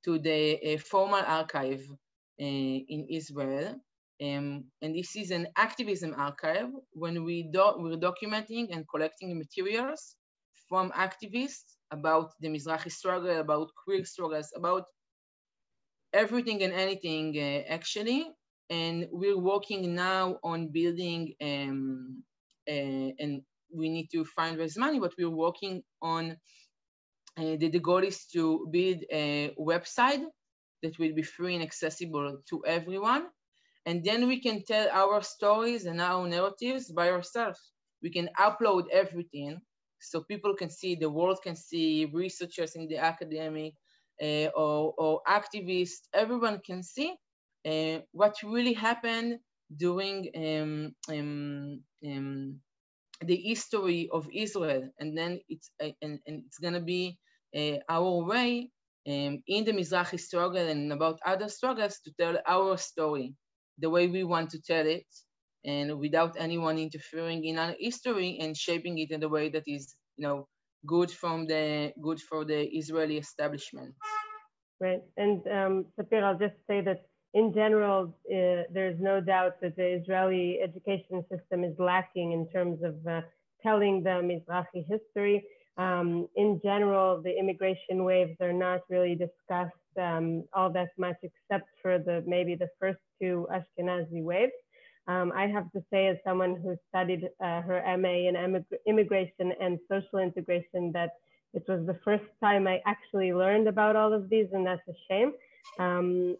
to the uh, formal archive uh, in Israel. Um, and this is an activism archive when we do, we're documenting and collecting materials from activists about the Mizrahi struggle, about queer struggles, about everything and anything uh, actually. And we're working now on building, um, uh, and we need to find raise money, but we're working on uh, the, the goal is to build a website that will be free and accessible to everyone. And then we can tell our stories and our narratives by ourselves. We can upload everything so people can see, the world can see, researchers in the academic uh, or, or activists, everyone can see uh, what really happened during um, um, um, the history of Israel. And then it's, uh, and, and it's gonna be uh, our way um, in the Mizrahi struggle and about other struggles to tell our story the way we want to tell it and without anyone interfering in our history and shaping it in the way that is you know good from the good for the Israeli establishment. Right. And um, Sapir, I'll just say that in general, uh, there's no doubt that the Israeli education system is lacking in terms of uh, telling the Mizrahi history. Um, in general, the immigration waves are not really discussed um, all that much, except for the maybe the first two Ashkenazi waves. Um, I have to say, as someone who studied uh, her MA in immig- immigration and social integration, that it was the first time I actually learned about all of these, and that's a shame. Um,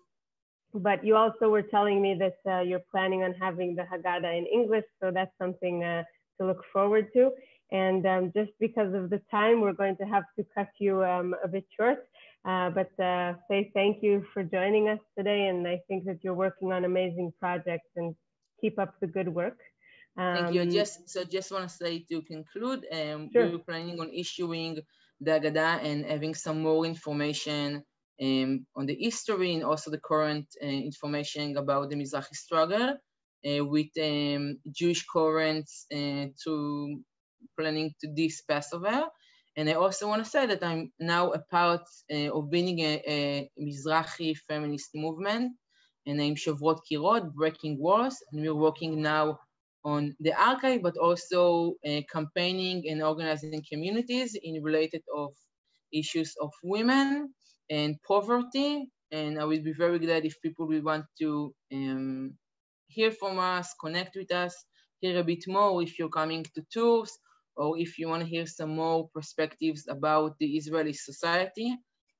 but you also were telling me that uh, you're planning on having the Haggadah in English, so that's something uh, to look forward to. And um, just because of the time, we're going to have to cut you um, a bit short. Uh, but uh, say thank you for joining us today. And I think that you're working on amazing projects and keep up the good work. Um, Thank you. Just so just want to say to conclude, um, Sure. we're planning on issuing the Agada and having some more information um, on the history and also the current uh, information about the Mizrahi struggle uh, with um, Jewish currents uh, to planning to this Passover. And I also want to say that I'm now a part uh, of building a, a Mizrahi feminist movement, and I'm Shovrot Kirot, Breaking Walls, and we're working now on the archive, but also uh, campaigning and organizing communities in related of issues of women and poverty. And I will be very glad if people will want to um, hear from us, connect with us, hear a bit more if you're coming to tours, or if you want to hear some more perspectives about the Israeli society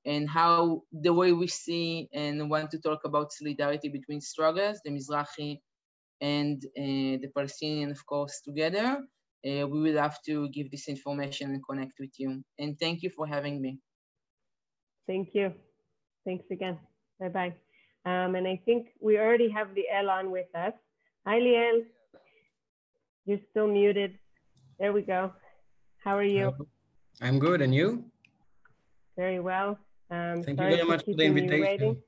and how the way we see and want to talk about solidarity between struggles, the Mizrahi and uh, the Palestinian, of course, together. Uh, we will have to give this information and connect with you. And thank you for having me. Thank you. Thanks again. Bye bye. Um, and I think we already have Liel on with us. Hi, Liel. You're still muted. There we go. How are you? I'm good, and you? Very well. Um, Thank you very much for the invitation.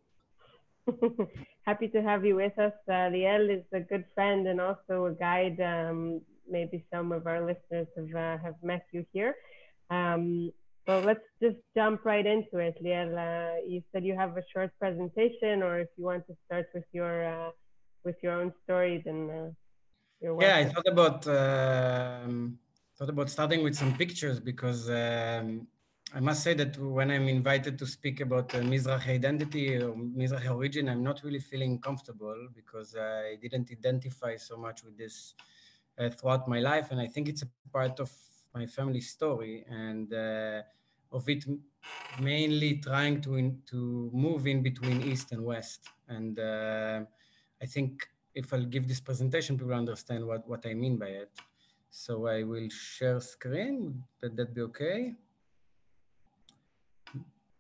(laughs) Happy to have you with us. Uh, Liel is a good friend and also a guide. Um, maybe some of our listeners have uh, have met you here. Um, so let's just jump right into it, Liel. Uh, you said you have a short presentation, or if you want to start with your uh, with your own story, then uh. Yeah, I thought about um, thought about starting with some pictures because um, I must say that when I'm invited to speak about uh, Mizrahi identity or Mizrahi origin, I'm not really feeling comfortable because I didn't identify so much with this uh, throughout my life, and I think it's a part of my family story and uh, of it mainly trying to in, to move in between east and west. And uh, i think if i'll give this presentation people understand what, what i mean by it so i will share screen would that be okay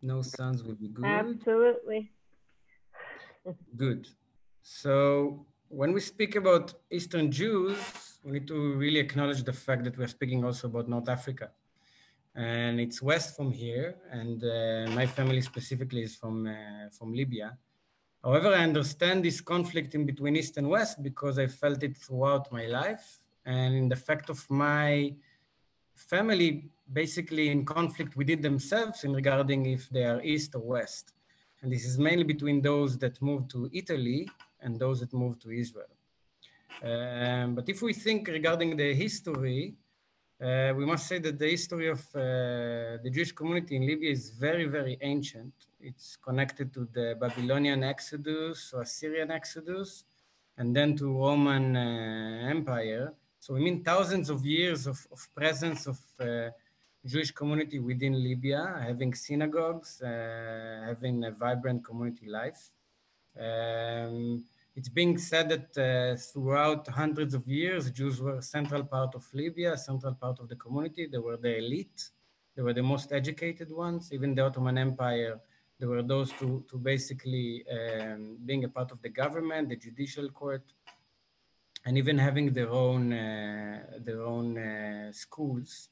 no sounds will be good Absolutely. good so when we speak about Eastern Jews, we need to really acknowledge the fact that we're speaking also about North Africa. And it's west from here, and uh, my family specifically is from, uh, from Libya. However, I understand this conflict in between East and West because I felt it throughout my life. And in the fact of my family basically in conflict within themselves in regarding if they are East or West. And this is mainly between those that moved to Italy and those that moved to Israel. Um, but if we think regarding the history, uh, we must say that the history of uh, the Jewish community in Libya is very, very ancient. It's connected to the Babylonian Exodus or Assyrian Exodus, and then to Roman uh, Empire. So we mean thousands of years of, of presence of uh, Jewish community within Libya, having synagogues, uh, having a vibrant community life. Um, it's being said that uh, throughout hundreds of years, Jews were a central part of Libya, a central part of the community. They were the elite. They were the most educated ones. Even the Ottoman Empire, there were those to, to basically um, being a part of the government, the judicial court, and even having their own, uh, their own uh, schools.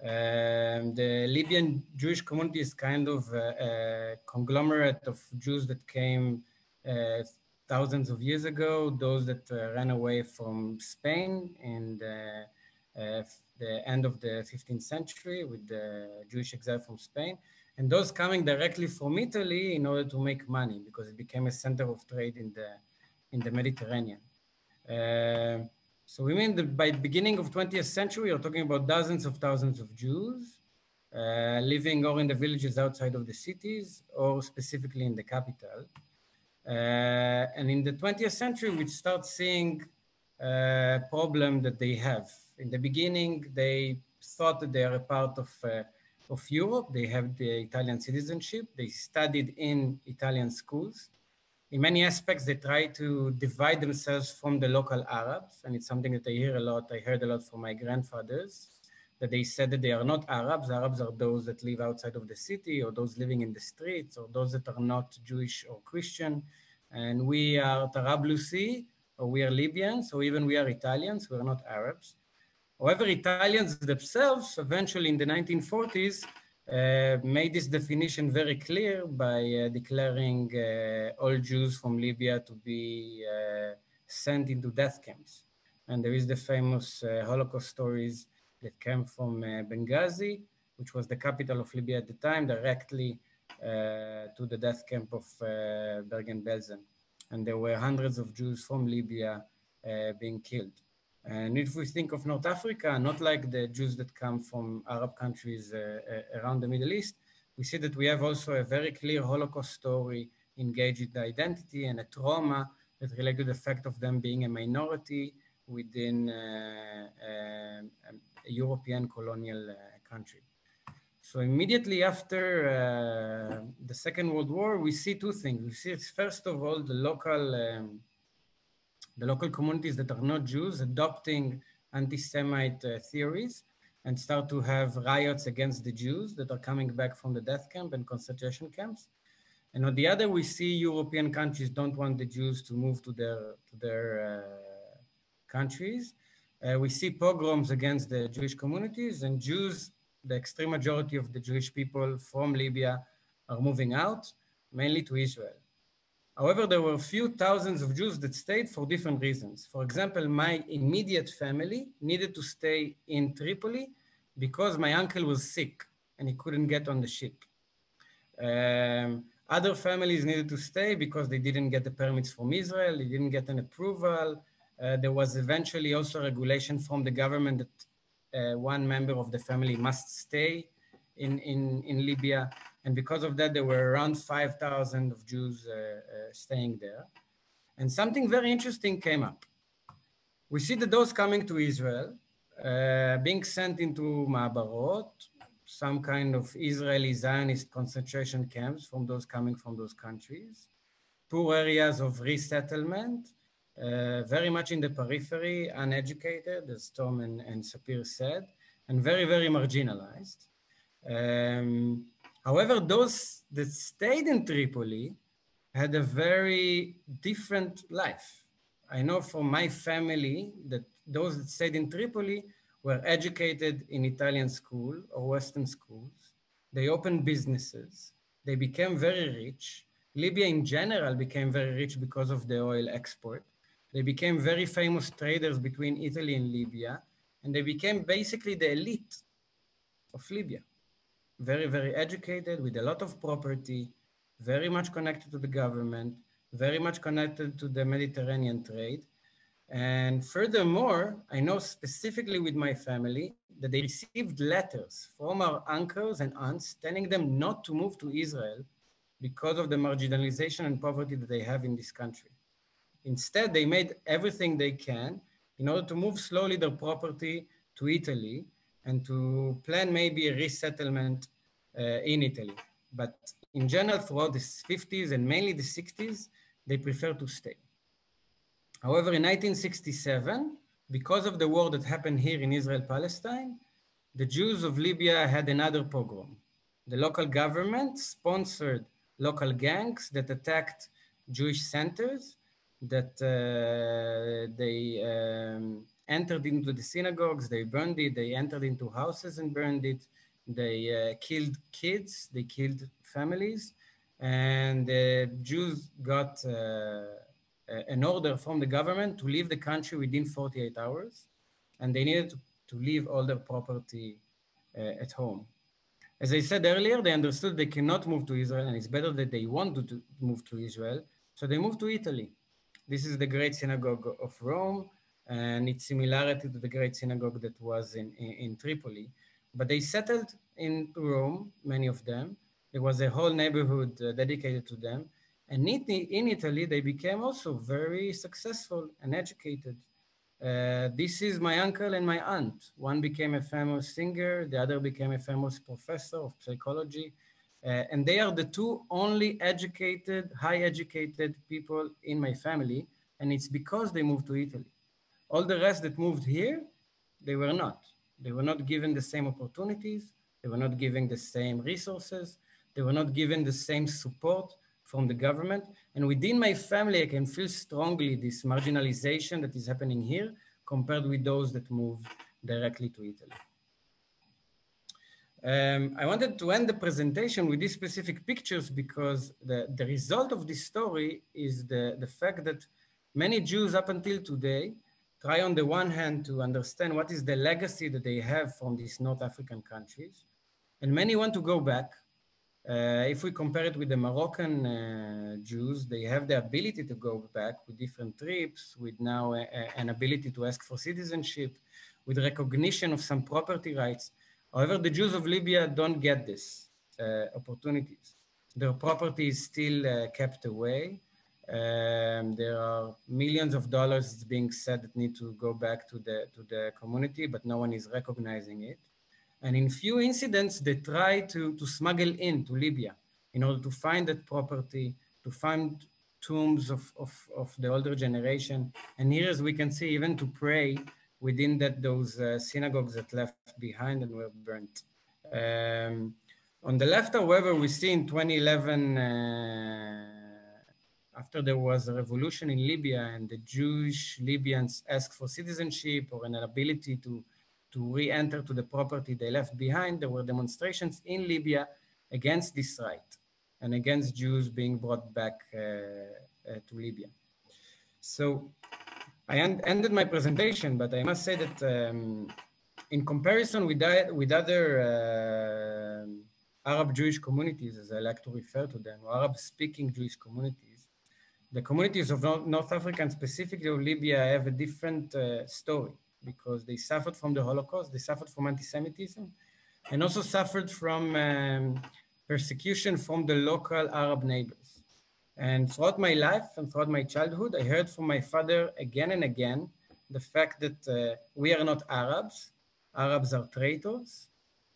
Um, the Libyan Jewish community is kind of a, a conglomerate of Jews that came uh, thousands of years ago, those that uh, ran away from Spain in the, uh, the end of the 15th century with the Jewish exile from Spain, and those coming directly from Italy in order to make money because it became a center of trade in the, in the Mediterranean. Uh, so we mean that by the beginning of 20th century, you're talking about dozens of thousands of Jews uh, living or in the villages outside of the cities or specifically in the capital. Uh, and in the 20th century, we start seeing a uh, problem that they have. In the beginning, they thought that they are a part of, uh, of Europe. They have the Italian citizenship. They studied in Italian schools in many aspects, they try to divide themselves from the local Arabs. And it's something that I hear a lot. I heard a lot from my grandfathers that they said that they are not Arabs. Arabs are those that live outside of the city or those living in the streets or those that are not Jewish or Christian. And we are Tarablusi or we are Libyans or even we are Italians. We are not Arabs. However, Italians themselves, eventually in the 1940s, uh, made this definition very clear by uh, declaring uh, all Jews from Libya to be uh, sent into death camps. And there is the famous uh, Holocaust stories that came from Benghazi, which was the capital of Libya at the time, directly to the death camp of Bergen-Belsen. And there were hundreds of Jews from Libya being killed. And if we think of North Africa, not like the Jews that come from Arab countries uh, uh, around the Middle East, we see that we have also a very clear Holocaust story engaged identity and a trauma that relate to the fact of them being a minority within uh, uh, a European colonial uh, country. So immediately after uh, the Second World War, we see two things. We see, first of all, the local um, the local communities that are not Jews adopting anti-Semite uh, theories and start to have riots against the Jews that are coming back from the death camp and concentration camps. And on the other, we see European countries don't want the Jews to move to their, to their uh, countries. Uh, we see pogroms against the Jewish communities and Jews, the extreme majority of the Jewish people from Libya are moving out, mainly to Israel. However, there were a few thousands of Jews that stayed for different reasons. For example, my immediate family needed to stay in Tripoli because my uncle was sick and he couldn't get on the ship. Um, other families needed to stay because they didn't get the permits from Israel, they didn't get an approval. Uh, there was eventually also regulation from the government that uh, one member of the family must stay in, in, in Libya. And because of that, there were around 5,000 of Jews uh, uh, staying there. And something very interesting came up. We see that those coming to Israel, uh, being sent into Ma'abarot, some kind of Israeli Zionist concentration camps from those coming from those countries, poor areas of resettlement, uh, very much in the periphery, uneducated, as Tom and, and Sapir said, and very, very marginalized. Um, However, those that stayed in Tripoli had a very different life. I know from my family that those that stayed in Tripoli were educated in Italian school or Western schools. They opened businesses. They became very rich. Libya in general became very rich because of the oil export. They became very famous traders between Italy and Libya, and they became basically the elite of Libya. Very, very educated with a lot of property, very much connected to the government, very much connected to the Mediterranean trade. And furthermore, I know specifically with my family that they received letters from our uncles and aunts telling them not to move to Israel because of the marginalization and poverty that they have in this country. Instead, they made everything they can in order to move slowly their property to Italy and to plan maybe a resettlement uh, in Italy. But in general, throughout the 50s and mainly the 60s, they prefer to stay. However, in 1967, because of the war that happened here in Israel Palestine, the Jews of Libya had another pogrom. The local government sponsored local gangs that attacked Jewish centers, that uh, they um, entered into the synagogues, they burned it, they entered into houses and burned it, they uh, killed kids, they killed families, and the Jews got uh, an order from the government to leave the country within 48 hours, and they needed to, to leave all their property uh, at home. As I said earlier, they understood they cannot move to Israel, and it's better that they want to, to move to Israel, so they moved to Italy. This is the Great Synagogue of Rome, and its similarity to the Great Synagogue that was in, in, in Tripoli. But they settled in Rome, many of them. There was a whole neighborhood uh, dedicated to them, and in Italy, they became also very successful and educated. Uh, this is my uncle and my aunt. One became a famous singer, the other became a famous professor of psychology. Uh, and they are the two only educated, high educated people in my family. And it's because they moved to Italy. All the rest that moved here, they were not. They were not given the same opportunities. They were not given the same resources. They were not given the same support from the government. And within my family, I can feel strongly this marginalization that is happening here compared with those that move directly to Italy. Um, I wanted to end the presentation with these specific pictures because the, the result of this story is the, the fact that many Jews up until today try on the one hand to understand what is the legacy that they have from these North African countries. And many want to go back uh, if we compare it with the Moroccan uh, Jews, they have the ability to go back with different trips, with now a, a, an ability to ask for citizenship, with recognition of some property rights. However, the Jews of Libya don't get this uh, opportunities. Their property is still uh, kept away. Um, there are millions of dollars being said that need to go back to the to the community, but no one is recognizing it. And in few incidents, they try to, to smuggle into Libya in order to find that property, to find tombs of, of, of the older generation. And here, as we can see, even to pray within that those uh, synagogues that left behind and were burnt. Um, on the left, however, we see in 2011, uh, after there was a revolution in Libya and the Jewish Libyans asked for citizenship or an ability to to re-enter to the property they left behind, there were demonstrations in Libya against this right and against Jews being brought back uh, uh, to Libya. So I ended my presentation, but I must say that um, in comparison with, with other uh, Arab Jewish communities, as I like to refer to them, Arab speaking Jewish communities, the communities of North Africa and specifically of Libya have a different uh, story because they suffered from the Holocaust, they suffered from anti-Semitism, and also suffered from um, persecution from the local Arab neighbors. And throughout my life and throughout my childhood, I heard from my father again and again the fact that uh, we are not Arabs. Arabs are traitors.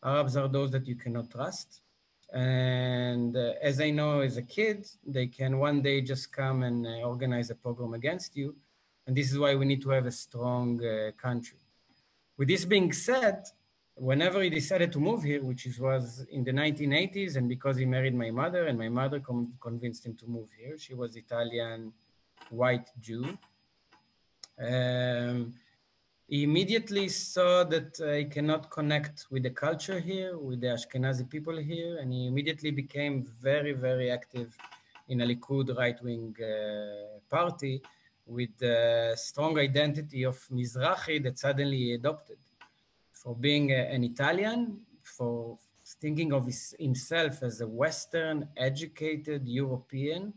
Arabs are those that you cannot trust. And uh, as I know as a kid, they can one day just come and uh, organize a pogrom against you. And this is why we need to have a strong uh, country. With this being said, whenever he decided to move here, which was in the 1980s, and because he married my mother, and my mother convinced him to move here, she was Italian white Jew. Um, immediately saw that I cannot connect with the culture here, with the Ashkenazi people here, and he immediately became very, very active in a Likud right-wing uh, party with the strong identity of Mizrahi that suddenly he adopted. For being a, an Italian, for thinking of his, himself as a Western, educated European,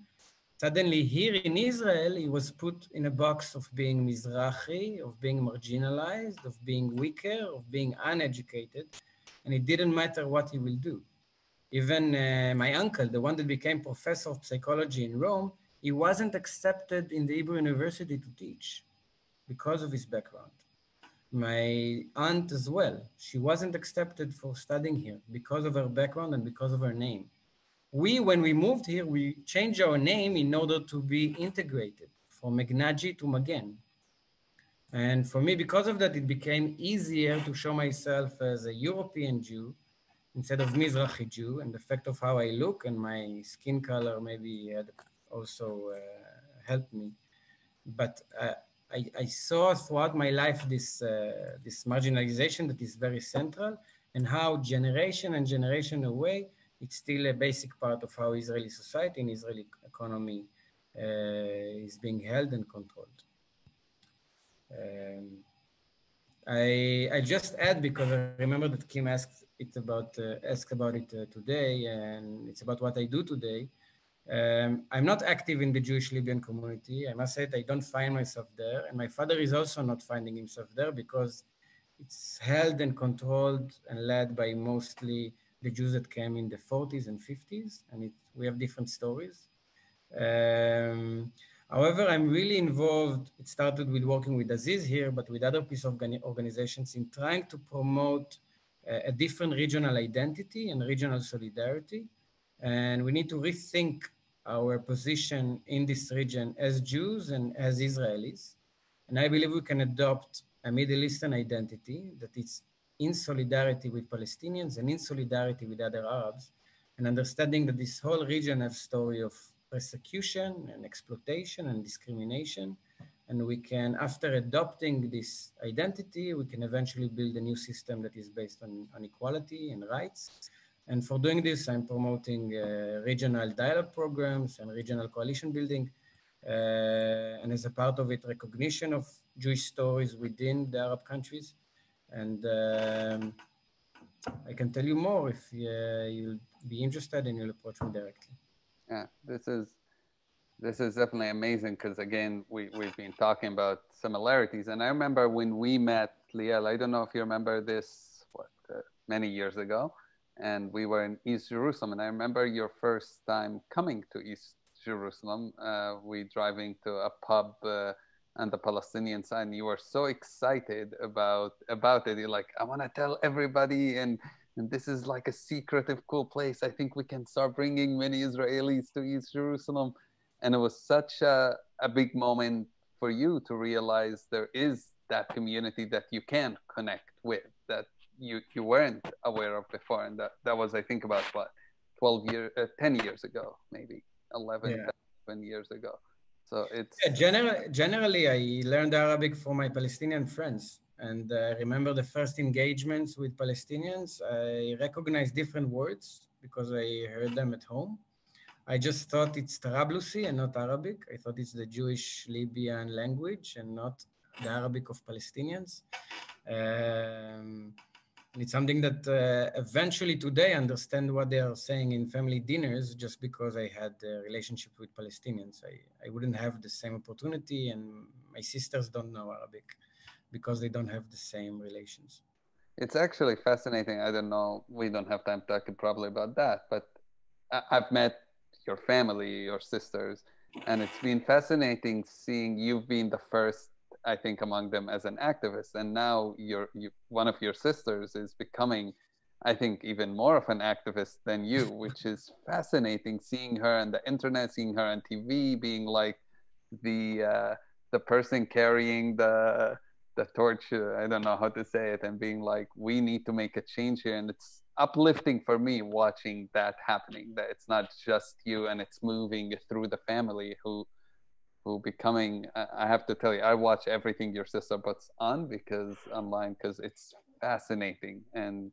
Suddenly, here in Israel, he was put in a box of being Mizrahi, of being marginalized, of being weaker, of being uneducated, and it didn't matter what he will do. Even uh, my uncle, the one that became professor of psychology in Rome, he wasn't accepted in the Hebrew University to teach because of his background. My aunt as well, she wasn't accepted for studying here because of her background and because of her name we, when we moved here, we changed our name in order to be integrated from Megnaji to Magen. And for me, because of that, it became easier to show myself as a European Jew instead of Mizrahi Jew. And the fact of how I look and my skin color maybe had also uh, helped me. But uh, I, I, saw throughout my life this, uh, this marginalization that is very central and how generation and generation away, it's still a basic part of how Israeli society and Israeli economy uh, is being held and controlled. Um, I I just add because I remember that Kim asked it about uh, asked about it uh, today, and it's about what I do today. Um, I'm not active in the Jewish Libyan community. I must say that I don't find myself there, and my father is also not finding himself there because it's held and controlled and led by mostly the Jews that came in the 40s and 50s, and it, we have different stories. Um, however, I'm really involved. It started with working with Aziz here, but with other of organizations in trying to promote a, a different regional identity and regional solidarity. And we need to rethink our position in this region as Jews and as Israelis. And I believe we can adopt a Middle Eastern identity that is in solidarity with Palestinians and in solidarity with other Arabs, and understanding that this whole region has a story of persecution and exploitation and discrimination. And we can, after adopting this identity, we can eventually build a new system that is based on, on equality and rights. And for doing this, I'm promoting uh, regional dialogue programs and regional coalition building. Uh, and as a part of it, recognition of Jewish stories within the Arab countries and um, I can tell you more if uh, you'll be interested and you'll approach me directly. Yeah, this is this is definitely amazing because again, we we've been talking about similarities, and I remember when we met, Liel. I don't know if you remember this, what uh, many years ago, and we were in East Jerusalem, and I remember your first time coming to East Jerusalem. Uh, we driving to a pub uh, and the Palestinian side, and you were so excited about about it. You're like, I want to tell everybody, and and this is like a secretive, cool place. I think we can start bringing many Israelis to East Jerusalem, and it was such a, a big moment for you to realize there is that community that you can connect with that you you weren't aware of before, and that that was I think about what twelve years, uh, ten years ago, maybe 11, yeah. 11 years ago. So it's yeah, generally, generally, I learned Arabic from my Palestinian friends, and I uh, remember the first engagements with Palestinians. I recognized different words because I heard them at home. I just thought it's Tarablusi and not Arabic. I thought it's the Jewish Libyan language and not the Arabic of Palestinians. Um, it's something that uh, eventually today I understand what they are saying in family dinners just because I had a relationship with Palestinians. I, I wouldn't have the same opportunity, and my sisters don't know Arabic because they don't have the same relations. It's actually fascinating. I don't know, we don't have time talking probably about that, but I've met your family, your sisters, and it's been fascinating seeing you've been the first I think, among them as an activist. And now your you, one of your sisters is becoming, I think, even more of an activist than you, (laughs) which is fascinating. Seeing her on the internet, seeing her on TV, being like the uh, the person carrying the the torch. Uh, I don't know how to say it, and being like, we need to make a change here, and it's uplifting for me watching that happening. That it's not just you, and it's moving through the family who who becoming i have to tell you i watch everything your sister puts on because online because it's fascinating. And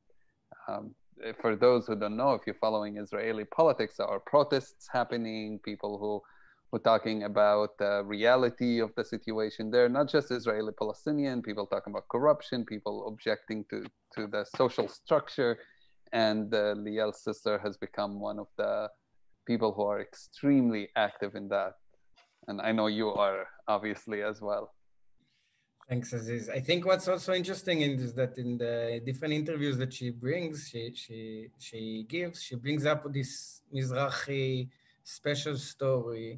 um, for those who don't know if you're following israeli politics there are protests happening people who who are talking about the reality of the situation there not just israeli palestinian people talking about corruption people objecting to to the social structure. And uh, liel's sister has become one of the people who are extremely active in that and I know you are obviously as well. Thanks, Aziz. I think what's also interesting is that in the different interviews that she brings, she she she gives, she brings up this Mizrahi special story,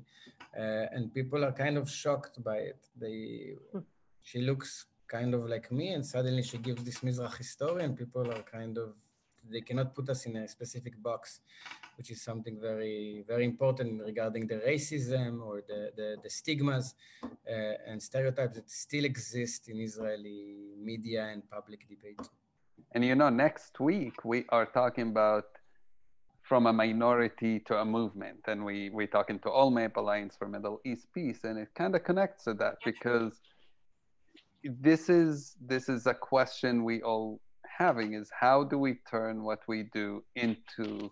uh, and people are kind of shocked by it. They, she looks kind of like me, and suddenly she gives this Mizrahi story, and people are kind of they cannot put us in a specific box, which is something very, very important regarding the racism or the, the, the stigmas uh, and stereotypes that still exist in Israeli media and public debate. And you know, next week we are talking about from a minority to a movement, and we we're talking to ALLMEP Alliance for Middle East Peace, and it kind of connects to that because this is this is a question we all having is how do we turn what we do into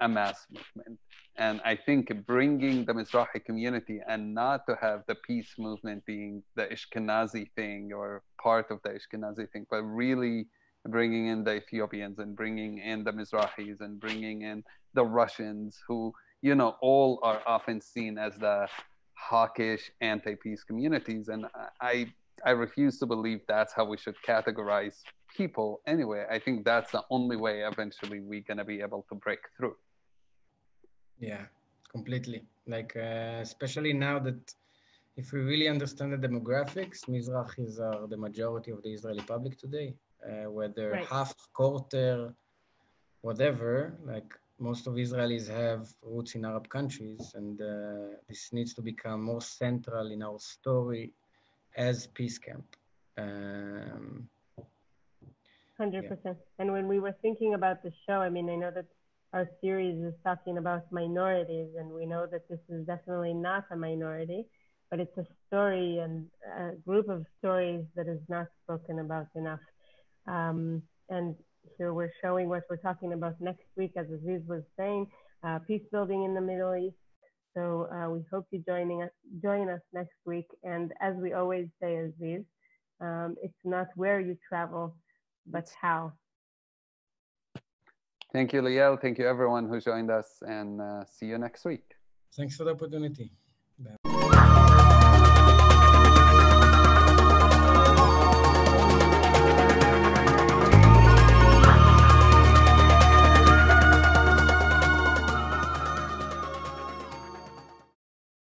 a mass movement? And I think bringing the Mizrahi community and not to have the peace movement being the Ishkenazi thing or part of the Ishkenazi thing, but really bringing in the Ethiopians and bringing in the Mizrahis and bringing in the Russians who, you know, all are often seen as the hawkish anti-peace communities. And I, I refuse to believe that's how we should categorize people anyway. I think that's the only way eventually we're going to be able to break through. Yeah, completely. Like, uh, especially now that if we really understand the demographics, Mizrahis are the majority of the Israeli public today, uh, whether right. half, quarter, whatever, like most of Israelis have roots in Arab countries, and uh, this needs to become more central in our story as peace camp. Um, Hundred yeah. percent. And when we were thinking about the show, I mean, I know that our series is talking about minorities, and we know that this is definitely not a minority, but it's a story and a group of stories that is not spoken about enough. Um, and here we're showing what we're talking about next week, as Aziz was saying, uh, peace building in the Middle East. So uh, we hope you joining us, join us next week. And as we always say, Aziz, um, it's not where you travel, but how. Thank you, Liel. Thank you, everyone who joined us, and uh, see you next week. Thanks for the opportunity.